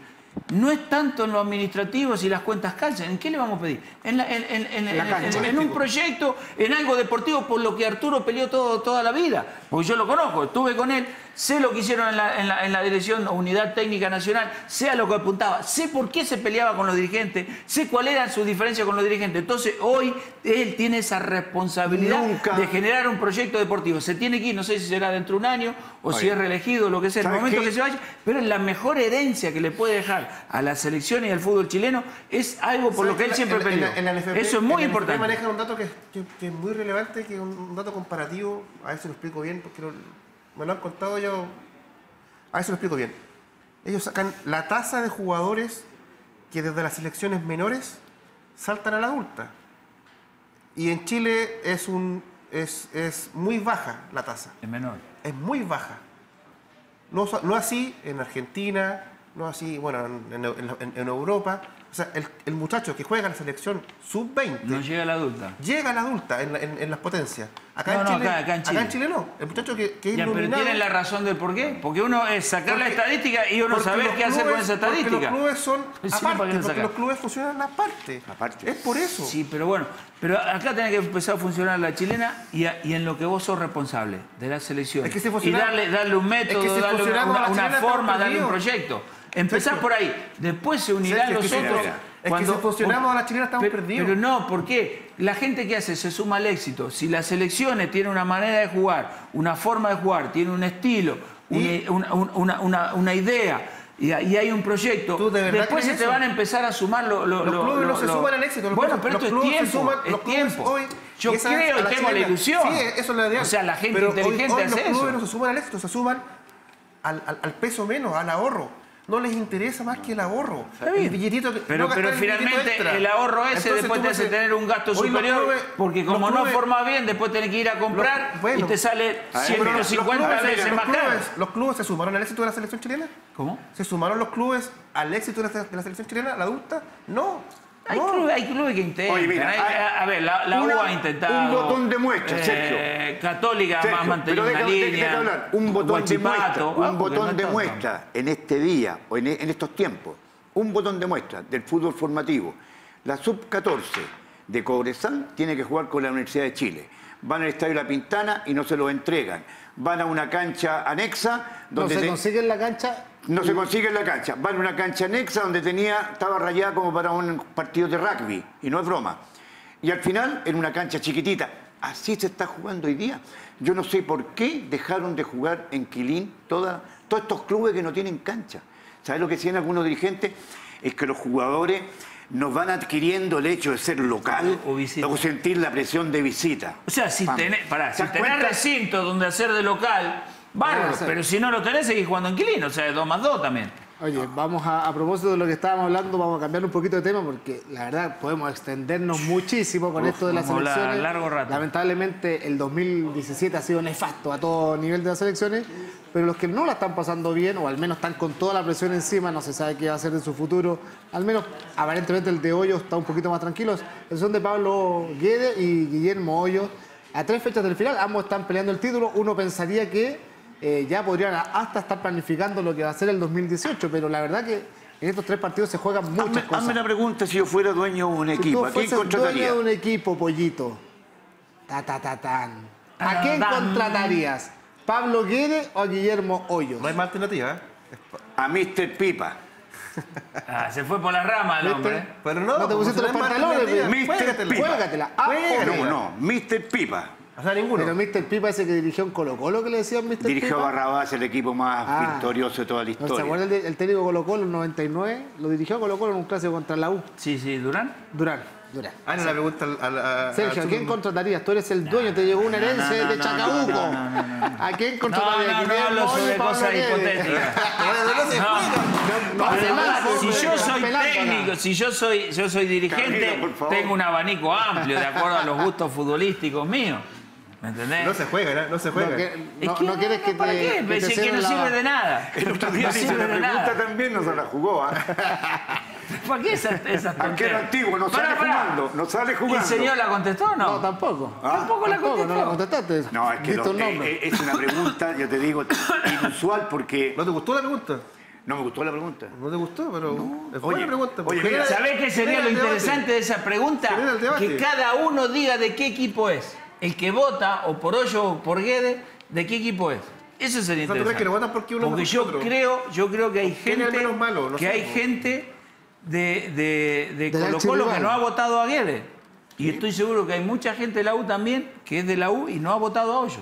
no es tanto en lo administrativo si las cuentas calzan. ¿En qué le vamos a pedir? En, un proyecto, en algo deportivo por lo que Arturo peleó todo, toda la vida. Porque yo lo conozco, estuve con él, sé lo que hicieron en la, dirección o unidad técnica nacional, sé a lo que apuntaba, sé por qué se peleaba con los dirigentes, sé cuál era su diferencia con los dirigentes. Entonces hoy él tiene esa responsabilidad de generar un proyecto deportivo. Se tiene que ir, no sé si será dentro de un año o si es reelegido, o lo que sea, el momento que se vaya, pero la mejor herencia que le puede dejar a la selección y al fútbol chileno es algo por lo que él siempre peleó. Eso es muy importante. maneja un dato que, es muy relevante, que es un dato comparativo, a ver si lo explico bien, porque me lo han contado yo, a ver si lo explico bien. Ellos sacan la tasa de jugadores que desde las selecciones menores saltan a la adulta. Y en Chile es, un, es, es muy baja la tasa. Es menor. Es muy baja. No, no así en Argentina, no así, bueno, en, Europa. O sea, el, muchacho que juega en la selección sub-20. No llega a la adulta. Llega a la adulta en, las potencias. Acá, en Chile, acá, en Chile, acá, en Chile, no. El muchacho que, que ya, Pero tienen la razón del por qué. Porque uno es sacar la estadística y uno sabe qué hacer con esa estadística. Porque los clubes son aparte, porque los clubes funcionan aparte. aparte. Es por eso. Sí, pero bueno. Pero acá tiene que empezar a funcionar la chilena y, en lo que vos sos responsable de la selección. Es que y darle, darle un método, darle una, una forma, darle un proyecto. Empezar por ahí. Después se unirán los otros. Es que si funcionamos a la chilena estamos perdidos. Pero no, ¿por qué? La gente que hace se suma al éxito. Si las selecciones tienen una manera de jugar, una forma de jugar, tiene un estilo, una, idea y, hay un proyecto, después se te van a empezar a sumar los clubes no se suman al éxito. bueno, pero esto es tiempo. es tiempo. Yo creo y tengo la ilusión. Sí, eso es la idea. O sea, la gente inteligente hoy, hace los clubes no se suman al éxito, se suman al peso menos, al ahorro no les interesa más que el ahorro. El billetito pero, pero finalmente el, ahorro ese después te hace tener un gasto superior porque como no formas bien, después tenés que ir a comprar y te sale 150 veces más caro. ¿Los clubes se sumaron al éxito de la selección chilena? ¿Cómo? ¿Se sumaron los clubes al éxito de la selección chilena, la adulta? No. Hay, clubes, hay, clubes, que intentan. a ver, la, la U ha intentado. Un botón de muestra, eh, Sergio. Católica ha mantenido una línea. Un botón de muestra, un ah, botón de muestra en este día o en, en, estos tiempos. Un botón de muestra del fútbol formativo. La sub-14 de Cobresal tiene que jugar con la Universidad de Chile. Van al Estadio La Pintana y no se lo entregan. Van a una cancha anexa donde... No se consiguen la cancha no se consigue en la cancha. Va en una cancha anexa donde tenía, estaba rayada como para un partido de rugby. Y no es broma. Y al final, en una cancha chiquitita. Así se está jugando hoy día. Yo no sé por qué dejaron de jugar en Quilín todos estos clubes que no tienen cancha. ¿Sabes lo que decían algunos dirigentes? Es que los jugadores nos van adquiriendo el hecho de ser local o, sentir la presión de visita. O sea, si tenés, si tenés recinto donde hacer de local, bárbaro, pero si no lo tenés, seguís jugando en Quilín, o sea, es 2 más 2 también. Oye, vamos a, a propósito de lo que estábamos hablando, vamos a cambiar un poquito de tema porque la verdad podemos extendernos muchísimo con esto de las selecciones. Largo rato. Lamentablemente el 2017 ha sido nefasto a todo nivel de las selecciones, pero los que no la están pasando bien o al menos están con toda la presión encima, no se sabe qué va a hacer de su futuro, al menos aparentemente el de Hoyos está un poquito más tranquilo, son de Pablo Guede y Guillermo Hoyos. A tres fechas del final, ambos están peleando el título. Uno pensaría que eh, ya podrían hasta estar planificando lo que va a ser el 2018, pero la verdad que en estos tres partidos se juegan muchas cosas. Hazme la pregunta si yo fuera dueño de un equipo. ¿A quién contrataría? dueño de un equipo, pollito. Ta, ta, ta, tan. ¿A quién contratarías? ¿Pablo Guede o a Guillermo Hoyos? No hay más alternativa, ¿eh? A Mr. Pipa. Ah, se fue por la rama el hombre. Pero no, no te pusiste los pantalones. Mr. Pipa. Juégatela. Ah, no, no. Mr. Pipa. O sea, ninguno. Pero Mr. Pipa ese que dirigió en Colo Colo, que le decían Mr. Dirigió Pipa. Barrabás, el equipo más ah. victorioso de toda la historia. ¿Se acuerdan el, técnico Colo Colo en 99? Lo dirigió Colo Colo en un clásico contra la U. Sí, sí, ¿Durán? Durán. Durán. Ah, no, la pregunta a, Sergio, ¿a quién contratarías? Tú eres el dueño, te llegó una herencia de Chacabuco. ¿A quién contratarías? No, no, no, hablo sobre cosas hipotéticas. si yo soy técnico, si yo soy, yo soy dirigente, tengo un abanico amplio de acuerdo a los gustos futbolísticos míos. ¿Me entendés? No se juega, ¿no? se juega. No, no, quieres que te. ¿Para qué? Que, que no sirve de nada. El otro día hice la pregunta también, no se la jugó. ¿eh? ¿Para qué esas, esas antiguo, no sale jugando. No sale jugando. ¿El señor la contestó o no? No, tampoco. ¿Ah? ¿Tampoco la contestó? No la contestaste. No, es que lo, eh, es una pregunta, yo te digo, inusual porque. ¿No te gustó la pregunta? No me gustó la pregunta. No te gustó, pero no. es buena pregunta. Oye, mira, ¿sabés qué sería lo interesante de esa pregunta? Que cada uno diga de qué equipo es el que vota, o por Hoyo o por Guede, ¿de qué equipo es? Eso sería interesante. que lo votan porque uno Porque yo creo, yo creo que hay gente, que hay gente de, de, de Colo Colo que no ha votado a Guede. Y estoy seguro que hay mucha gente de la U también que es de la U y no ha votado a Hoyo.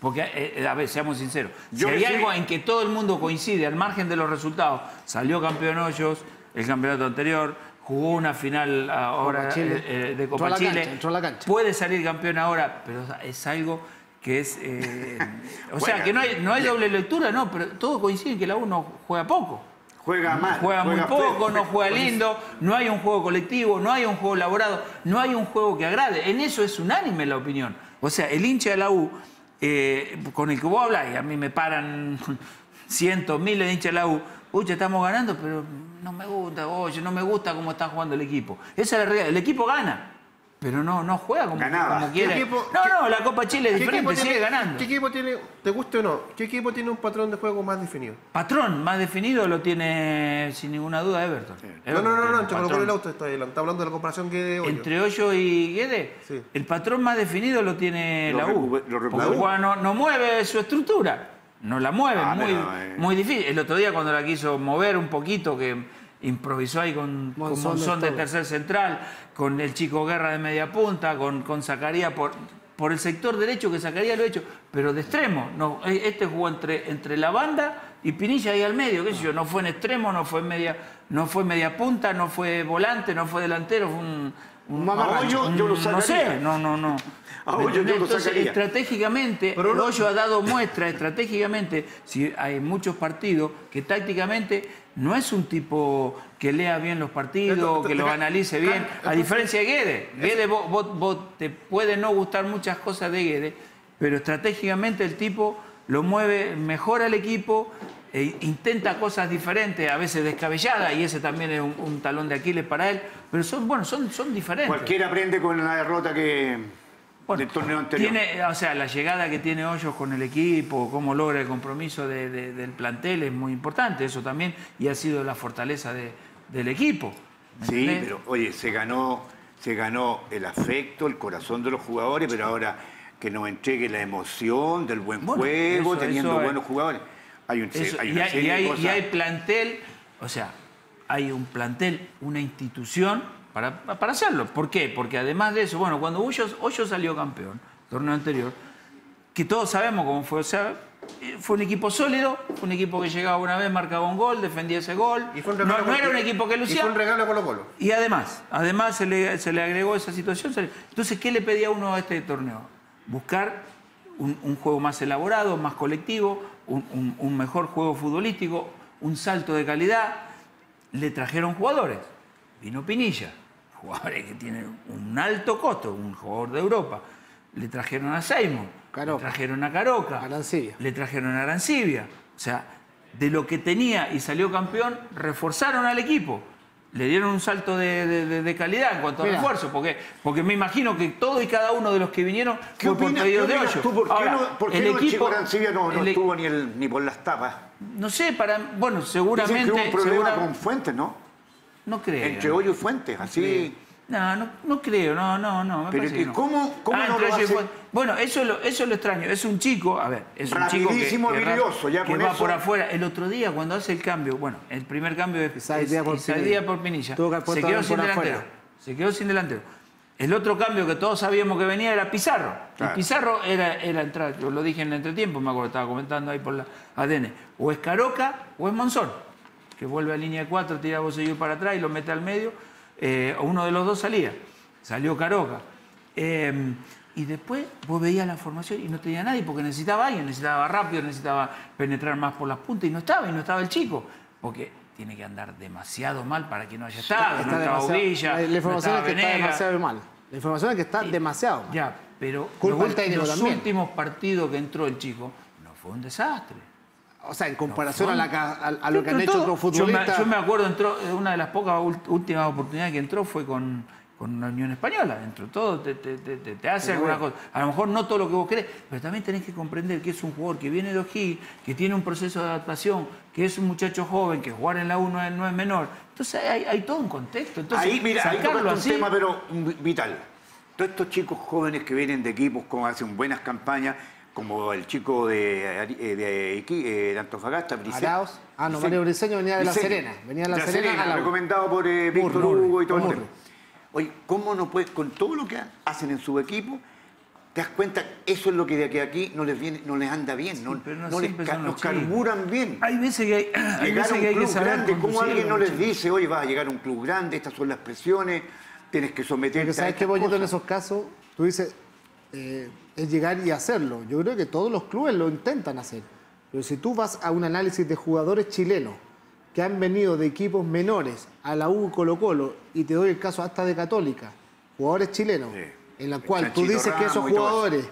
Porque, eh, eh, a ver, seamos sinceros, si hay algo en que todo el mundo coincide, al margen de los resultados, salió campeón Hoyos, el campeonato anterior, jugó una final ahora eh, eh, de Copa Chile. Puede salir campeón ahora, pero es algo que es... Eh, o sea, que no hay, no hay doble lectura, no, pero todo coincide en que la uno juega poco. Juega mal. Juega, muy poco, no juega lindo, no hay un juego colectivo, no hay un juego elaborado, no hay un juego que agrade. En eso es unánime la opinión. O sea, el hincha de la U, con el que vos hablas, y a mí me paran cientos, miles de hinchas de la U, Uy, estamos ganando, pero no me gusta, oye, no me gusta cómo está jugando el equipo. Esa es la realidad. El equipo gana, pero no, no juega como, quiere. no, no, la Copa Chile es diferente, sigue ganando. ¿Qué equipo tiene, te guste o no, qué equipo tiene un patrón de juego más definido? Patrón más definido lo tiene sin ninguna duda Everton. no, no, no, no, entre Colo el auto está, está hablando de la comparación que Hoyo. Entre Hoyo y Guede, el patrón más definido lo tiene la U. Porque no, no mueve su estructura no la mueve, ah, muy, eh. muy difícil. El otro día cuando la quiso mover un poquito, que improvisó ahí con Monzón, de, tercer central, con el chico Guerra de media punta, con, con Zacarías por, por el sector derecho, que Zacarías lo ha hecho, pero de extremo. No, e, este jugó entre, entre la banda y Pinilla ahí al medio, qué sé yo, no fue en extremo, no fue en media, no fue media punta, no fue volante, no fue delantero, fue un, un, yo, yo lo no sé, no, no, no. Entonces, estratégicamente, Pero Hoyo ha dado muestra, estratégicamente, si hay muchos partidos que tácticamente no es un tipo que lea bien los partidos, que los analice bien, a diferencia de Guede. Guede, vos, te puede no gustar muchas cosas de Guede, pero estratégicamente el tipo lo mueve, mejora el equipo, e intenta cosas diferentes, a veces descabelladas, y ese también es un, talón de Aquiles para él, pero son, bueno, son, son diferentes. Cualquiera aprende con la derrota que del torneo anterior. Tiene, o sea, la llegada que tiene Hoyos con el equipo, cómo logra el compromiso del plantel es muy importante, eso también, y ha sido la fortaleza del equipo. Sí, pero oye, se ganó, se ganó el afecto, el corazón de los jugadores, pero ahora que nos entregue la emoción del buen juego, teniendo buenos jugadores. Hay, un, hay una y, hay, y hay plantel, o sea, hay un plantel, una institución para, para hacerlo. ¿Por qué? Porque además de eso, bueno, cuando Hoyos, salió campeón, torneo anterior, que todos sabemos cómo fue. O sea, fue un equipo sólido, fue un equipo que llegaba una vez, marcaba un gol, defendía ese gol. Y no, era un equipo que lucía. Y fue un regalo Colo Colo. Y además, además se le, agregó esa situación. Entonces, ¿qué le pedía uno a este torneo? Buscar un, juego más elaborado, más colectivo, un, mejor juego futbolístico, un salto de calidad. Le trajeron jugadores. Vino Pinilla, jugadores que tienen un alto costo, un jugador de Europa. Le trajeron a Seymour le trajeron a Caroca. Le trajeron a Arancibia. O sea, de lo que tenía y salió campeón, reforzaron al equipo. Le dieron un salto de, calidad en cuanto a refuerzo, porque, porque me imagino que todo y cada uno de los que vinieron fue por pedido de hoyo. ¿Por qué, no, por el, equipo, Arancibia no, no estuvo ni, el, ni por las tapas? No sé, para bueno, seguramente. Dicen que hubo un problema con Fuentes, ¿no? No creo. Entre hoyo y Fuentes, así. No, no, no creo, no, no, no. Me Pero que ¿cómo, cómo ah, no lo hace? Bueno, eso es, lo, eso lo extraño. Es un chico, a ver, es un chico que, que, ya que va por afuera. El otro día, cuando hace el cambio, bueno, el primer cambio es Saidía por, Pinilla. por Pinilla. Se quedó sin delantero. Se quedó sin delantero. El otro cambio que todos sabíamos que venía era Pizarro. Y Pizarro era, era entrar, yo lo dije en el entretiempo, me acuerdo, estaba comentando ahí por la ADN. O es Caroca o es Monzón, que vuelve a línea 4, tira a Bosellur para atrás y lo mete al medio eh, uno de los dos salía, salió Caroca. Em, y después vos veías la formación y no tenía nadie porque necesitaba alguien, necesitaba rápido, necesitaba penetrar más por las puntas y no estaba, y no estaba el chico. Porque tiene que andar demasiado mal para que no haya estado. no estaba la, información es que está demasiado mal. La información es que está demasiado mal. Ya, pero los, últimos partidos que entró el chico no fue un desastre. O sea, en comparación a, lo que han hecho otros futbolistas. Yo me, acuerdo, entró, una de las pocas últimas oportunidades que entró fue con, con la Unión Española. Dentro todo te, te, te, hace alguna cosa. A lo mejor no todo lo que vos querés, pero también tenés que comprender que es un jugador que viene de O'Higgins, que tiene un proceso de adaptación, que es un muchacho joven, que jugar en la U no es, menor. Entonces hay, todo un contexto. Entonces, ahí, mira, ahí un tema, pero vital. Todos estos chicos jóvenes que vienen de equipos, como hacen buenas campañas, como el chico de, de, de, de Antofagasta, Briceño. Ah, no, Mario Briceño venía de La Serena. Venía de La, Serena, recomendado por eh, Víctor Hugo y todo el Oye, ¿cómo no puede, con todo lo que hacen en su equipo, te das cuenta, eso es lo que de aquí a aquí no les viene, no les anda bien, no, no, les carburan bien. Hay veces que hay, hay, veces que, hay que saber grande, ¿cómo alguien no les dice, oye, va a llegar a un club grande, estas son las presiones, tienes que someterte ¿Sabes qué, Bollito, en esos casos? Tú dices, eh, es llegar y hacerlo. Yo creo que todos los clubes lo intentan hacer. Pero si tú vas a un análisis de jugadores chilenos que han venido de equipos menores a la U Colo Colo, y te doy el caso hasta de Católica, jugadores chilenos, en la cual tú dices que esos jugadores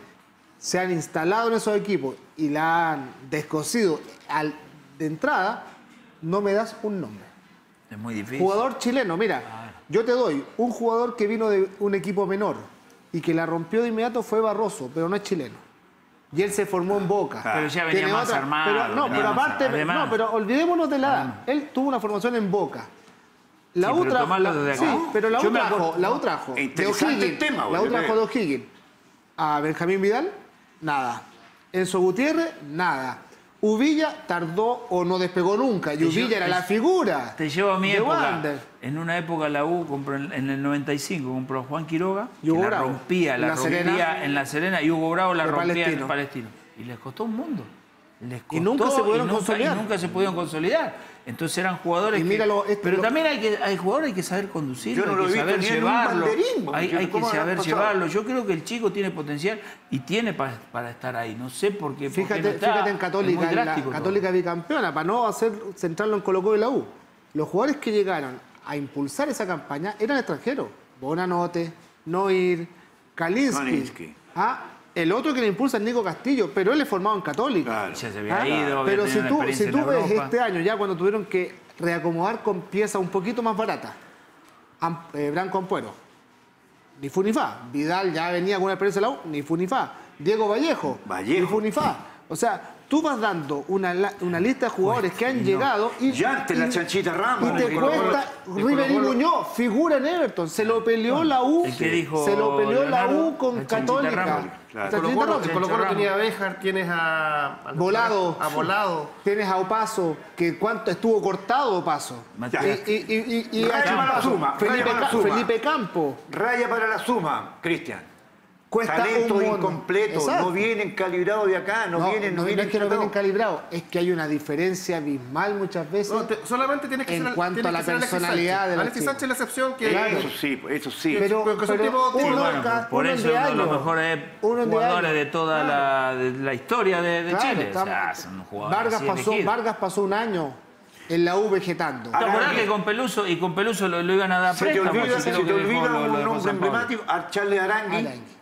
se han instalado en esos equipos y la han descosido al, de entrada, no me das un nombre. Es muy difícil. Jugador chileno, mira, yo te doy un jugador que vino de un equipo menor, y que la rompió de inmediato fue Barroso, pero no es chileno. Y él se formó en Boca. Pero ya venía más armado. Pero, no, pero aparte, no, pero olvidémonos de la. Él tuvo una formación en Boca. La sí, otra, la, sí, pero la otra trajo, la otra trajo de O'Higgins, tema, la otra trajo de O'Higgins. A Benjamín Vidal, nada. Enzo Gutiérrez, nada. Uvilla tardó o no despegó nunca. Y Uvilla era la figura. Te llevo a mi época. En una época la U compró en, el 95 compró Juan Quiroga, y Hugo la rompía, la, rompía en La Serena y Hugo Bravo la rompía en el Palestino. Y les costó un mundo. Les costó, y nunca se pudieron consolidar. Y nunca se pudieron consolidar. Entonces eran jugadores. que, pero también hay que hay jugadores hay que saber conducirlo, hay que saber llevarlo. hay, que saber llevarlo. Yo creo que el chico tiene potencial y tiene para, estar ahí. No sé por qué. Fíjate, fíjate en Católica, en la Católica bicampeona, para no hacer centrarlo en Colo Colo y la U. Los jugadores que llegaron a impulsar esa campaña eran extranjeros. Bonanote, Noir, Kalinsky. ¿Ah? El otro que le impulsa es Nico Castillo, pero él es formado en Católica. Ya se había ido. Pero si tú, si tú ves este año, ya cuando tuvieron que reacomodar con piezas un poquito más baratas, eh, Branco Ampuero, ni fu ni fa. Vidal ya venía con una experiencia de la U, ni fu ni fa. Diego Vallejo, Vallejo. ni fu ni fa. O sea, tú vas dando una, una lista de jugadores que han llegado y. Ya te la chanchita Ramos. Y te cuesta. Riverí Muñoz, figura en Everton. Se lo peleó la U. se lo peleó la U con Católica. Claro. Colo Colo tenía a Béjar, tienes a, Volado, a Volado. Tienes a Opaso, que cuánto estuvo cortado Opaso. Y, y, y, Raya para la suma. Felipe, Felipe Campo. Raya para la suma, Cristian. Cuesta talento incompleto, no vienen calibrados de acá, no, vienen, no, vienen es que no vienen calibrados, es que hay una diferencia abismal muchas veces. solamente tiene que en cuanto a la personalidad de la Alexis Sánchez la excepción que eso sí, eso sí. Pero, pero, pero uno, por eso uno de los mejores jugadores de toda la, de la, historia de, de Chile. O sea, son Vargas pasó, Vargas pasó un año en la U vegetando. ¿Te acordás que con Peluso y con Peluso lo, iban a dar se préstamo? Te olvida, se te olvida un nombre emblemático, a Charles Arangui.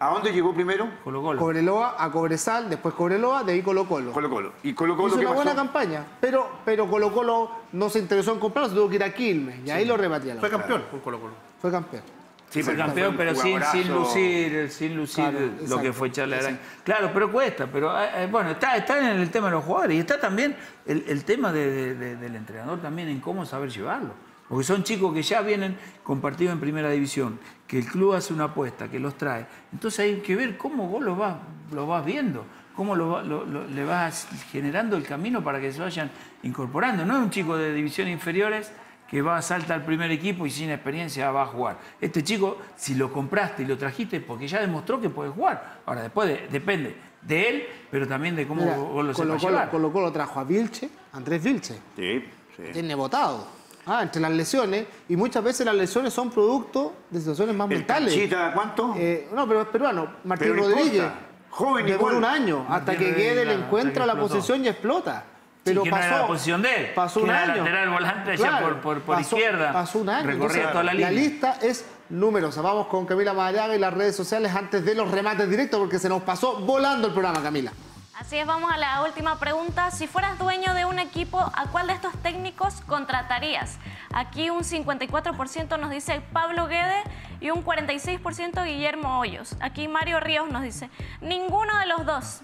¿A dónde llegó primero? Colo Colo. Cobreloa a Cobresal, después Cobreloa, de ahí Colo Colo. Colo Colo. ¿Y Colo Colo Hizo una buena campaña, pero, pero Colo Colo no se interesó en comprarlo, se tuvo que ir a Quilmes y ahí lo repatriaron. Fue campeón con Colo Colo. Fue campeón. Sí, fue campeón, pero sin, sin, lucir, sin lucir lo que fue Charles Arangui. Claro, pero cuesta. Pero eh, eh, bueno, está, está en el tema de los jugadores y está también el, el tema de, del entrenador también en cómo saber llevarlo. Porque son chicos que ya vienen compartidos en primera división, que el club hace una apuesta, que los trae. Entonces hay que ver cómo vos los vas, vas viendo, cómo le vas generando el camino para que se vayan incorporando. No es un chico de división inferiores que va a saltar al primer equipo y sin experiencia va a jugar. Este chico, si lo compraste y lo trajiste, porque ya demostró que puede jugar. Ahora, después depende de él, pero también de cómo vos lo sepas llevar. Colocó lo trajo a Vilche, Andrés Vilche. Sí, sí. Tiene votado. Ah, entre las lesiones, y muchas veces las lesiones son producto de situaciones más mentales. ¿Chita cuánto? Eh, no, pero es peruano. Martín Rodríguez. Joven Llevó un año hasta que quede le encuentra la posición y explota. Pero sí, pasó, era la posición de él. Pasó un año. lateral volante allá por, por, por izquierda. Pasó un año. Recorría toda la línea. La lista es numerosa. Vamos con Camila Madariaga y las redes sociales antes de los remates directos porque se nos pasó volando el programa, Camila. Así es, vamos a la última pregunta. Si fueras dueño de un equipo, ¿a cuál de estos técnicos contratarías? Aquí un 54% nos dice Pablo Guede y un 46% Guillermo Hoyos. Aquí Mario Ríos nos dice, ninguno de los dos.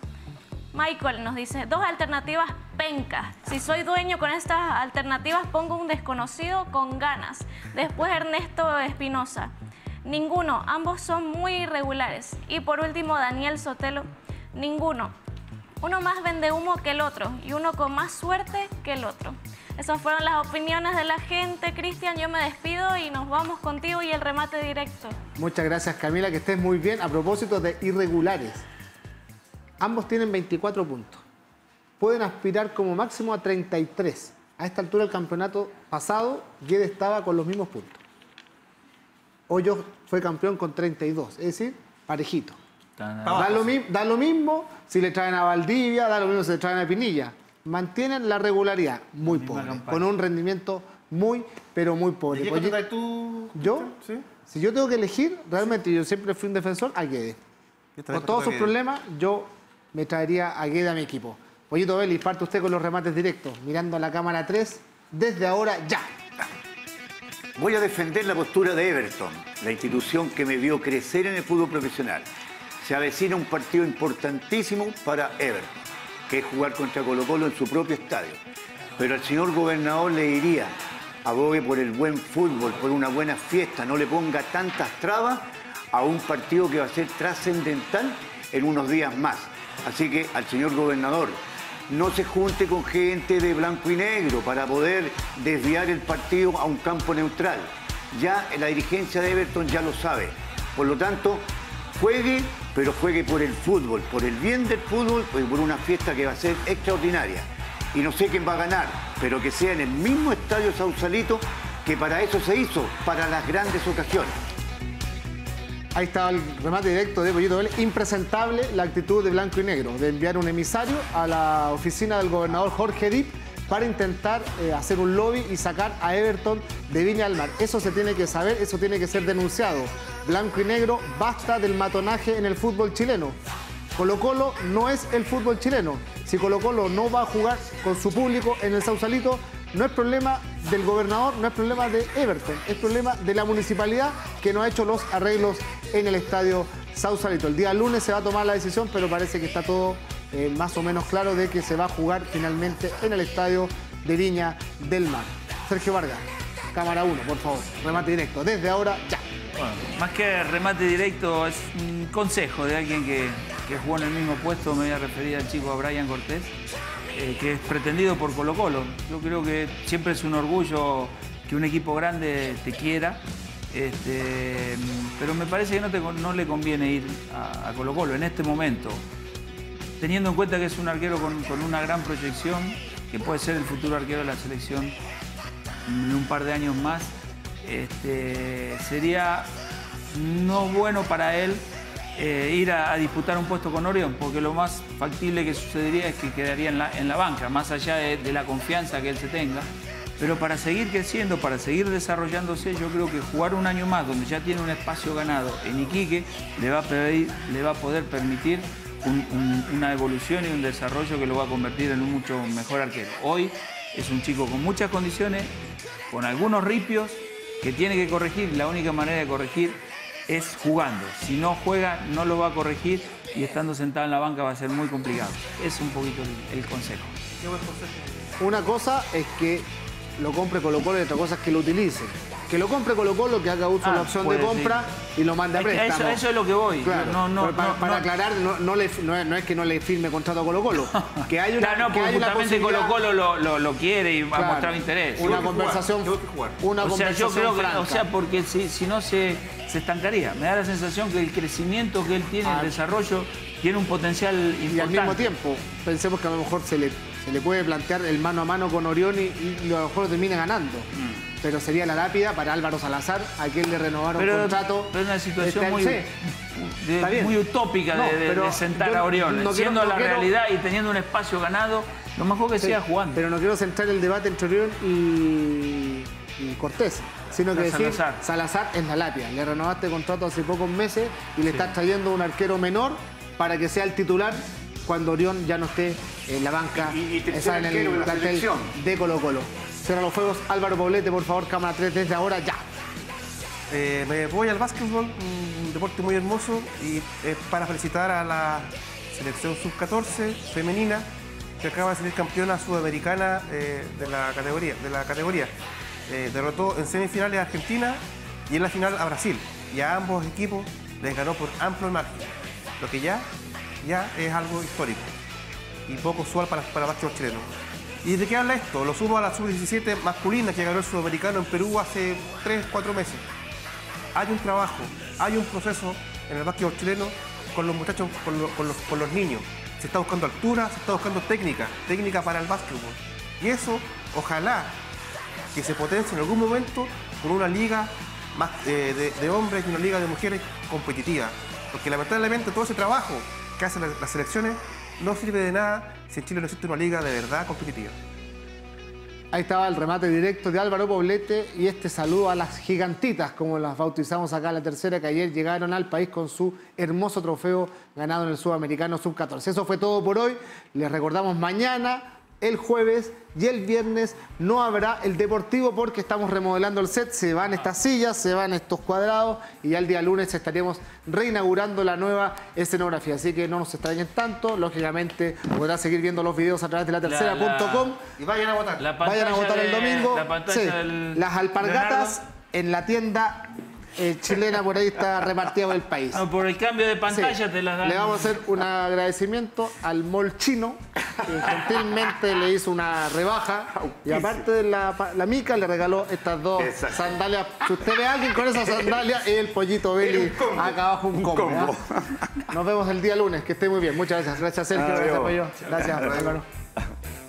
Michael nos dice, dos alternativas pencas. Si soy dueño con estas alternativas, pongo un desconocido con ganas. Después Ernesto Espinosa. Ninguno, ambos son muy irregulares. Y por último, Daniel Sotelo. Ninguno. Uno más vende humo que el otro y uno con más suerte que el otro. Esas fueron las opiniones de la gente. Cristian, yo me despido y nos vamos contigo y el remate directo. Muchas gracias Camila, que estés muy bien. A propósito de irregulares, ambos tienen 24 puntos. Pueden aspirar como máximo a 33. A esta altura del campeonato pasado, Guedes estaba con los mismos puntos. Hoyos fue campeón con 32, es decir, parejito. Da lo, da lo, mismo si le traen a Valdivia, da lo mismo si le traen a Pinilla. Mantienen la regularidad muy pobre, con un rendimiento muy, pero muy pobre. Oye, tú? ¿Yo? ¿Sí? Si yo tengo que elegir, realmente yo siempre fui un defensor a Guede. Con todos sus problemas, yo me traería a Guede a mi equipo. Pollito Belli, parte usted con los remates directos, mirando a la cámara 3, desde ahora ya. Voy a defender la postura de Everton, la institución que me vio crecer en el fútbol profesional se avecina un partido importantísimo para Everton, que es jugar contra Colo Colo en su propio estadio. Pero al señor gobernador le diría, abogue por el buen fútbol, por una buena fiesta, no le ponga tantas trabas a un partido que va a ser trascendental en unos días más. Así que al señor gobernador, no se junte con gente de blanco y negro para poder desviar el partido a un campo neutral. Ya la dirigencia de Everton ya lo sabe. Por lo tanto, juegue pero juegue por el fútbol, por el bien del fútbol y por una fiesta que va a ser extraordinaria. Y no sé quién va a ganar, pero que sea en el mismo estadio Sausalito que para eso se hizo, para las grandes ocasiones. Ahí estaba el remate directo de Pollito Vélez. Impresentable la actitud de Blanco y Negro de enviar un emisario a la oficina del gobernador Jorge Dip para intentar eh, hacer un lobby y sacar a Everton de Viña del Mar. Eso se tiene que saber, eso tiene que ser denunciado. Blanco y negro, basta del matonaje en el fútbol chileno. Colo Colo no es el fútbol chileno. Si Colo Colo no va a jugar con su público en el Sausalito, no es problema del gobernador, no es problema de Everton, es problema de la municipalidad que no ha hecho los arreglos en el estadio Sausalito. El día lunes se va a tomar la decisión, pero parece que está todo eh, más o menos claro de que se va a jugar finalmente en el estadio de Viña del Mar. Sergio Vargas, cámara 1, por favor, remate directo. Desde ahora, ya. Bueno, más que remate directo, es un consejo de alguien que, jugó en el mismo puesto, me voy a referir al chico a Brian Cortés, eh, que es pretendido por Colo Colo. Yo creo que siempre es un orgullo que un equipo grande te quiera Este, pero me parece que no, no le conviene ir a, Colo Colo en este momento, teniendo en cuenta que es un arquero con, una gran proyección, que puede ser el futuro arquero de la selección en un par de años más, este, sería no bueno para él eh, ir a, disputar un puesto con Orión, porque lo más factible que sucedería es que quedaría en la, banca, más allá de la confianza que él se tenga. Pero para seguir creciendo, para seguir desarrollándose, yo creo que jugar un año más, donde ya tiene un espacio ganado en Iquique, le va a, le va a poder permitir una evolución y un desarrollo que lo va a convertir en un mucho mejor arquero. Hoy es un chico con muchas condiciones, con algunos ripios que tiene que corregir. La única manera de corregir es jugando. Si no juega, no lo va a corregir y estando sentado en la banca va a ser muy complicado. Es un poquito el, consejo. Una cosa es que lo compre Colo Colo y otra cosa es que lo utilice. Que lo compre Colo Colo, que haga uso de la ah, opción de compra y lo mande a préstamo. Eso, es lo que voy. Claro. No, para, aclarar, no, es que no le firme contrato a Colo Colo. Que hay una, claro, no, que justamente Colo Colo lo, lo, quiere y ha mostrado interés. Una conversación. Una o sea, yo creo que, o sea, porque si, si no se, se estancaría. Me da la sensación que el crecimiento que él tiene, el ah. desarrollo, tiene un potencial importante. Y al mismo tiempo, pensemos que a lo mejor se le se le puede plantear el mano a mano con Orión y, a lo mejor termine ganando. Mm. Pero sería la lápida para Álvaro Salazar, a quien le renovaron contrato. Pero es una situación muy, muy utópica de, sentar a Orión. Siendo la realidad y teniendo un espacio ganado, lo mejor que sea jugando. Pero no quiero centrar el debate entre Orión y, Cortés sino que decir Salazar. Salazar es la lápida. Le renovaste el contrato hace pocos meses y le estás trayendo un arquero menor para que sea el titular cuando Orión ya no esté en la banca, y, en el plantel de Colo Colo. Cierra los fuegos, Álvaro Poblete, por favor, cámara 3 desde ahora, ya. Eh, me voy al básquetbol, un deporte muy hermoso, y para felicitar a la selección sub-14 femenina, que acaba de salir campeona sudamericana eh, de la categoría. De la categoría. Eh, derrotó en semifinales a Argentina y en la final a Brasil. Y a ambos equipos les ganó por amplio margen, lo que ya ya es algo histórico y poco usual para, para el chileno. ¿Y de qué habla esto? Lo sumo a la sub-17 masculina que ganó el sudamericano en Perú hace 3, 4 meses. Hay un trabajo, hay un proceso en el básquetbol chileno con los muchachos, con, los, niños. Se está buscando altura, se está buscando técnica, técnica para el básquetbol. Y eso, ojalá que se potencie en algún momento con una liga eh, de hombres y una liga de mujeres competitiva. Porque lamentablemente todo ese trabajo que hacen las, selecciones no sirve de nada si en Chile no existe una liga de verdad competitiva. Ahí estaba el remate directo de Álvaro Poblete y este saludo a las gigantitas, como las bautizamos acá en la tercera, que ayer llegaron al país con su hermoso trofeo ganado en el Sudamericano Sub-14. Eso fue todo por hoy. Les recordamos mañana el jueves y el viernes no habrá el deportivo porque estamos remodelando el set, se van estas sillas, se van estos cuadrados y ya el día lunes estaríamos reinaugurando la nueva escenografía. Así que no nos extrañen tanto, lógicamente podrán seguir viendo los videos a través de la tercera.com. Y vayan a votar. vayan a votar el domingo. Las alpargatas en la tienda eh, chilena por ahí está repartida por el país. por el cambio de pantalla te las dan. Le vamos a hacer un agradecimiento al mall chino, que gentilmente le hizo una rebaja. Y aparte de la, la mica, le regaló estas dos sandalias. Si usted ve a alguien con esas sandalias, el pollito Belly acá abajo un combo. Nos vemos el día lunes, que esté muy bien. Muchas gracias. Gracias, Sergio. Gracias, Gracias,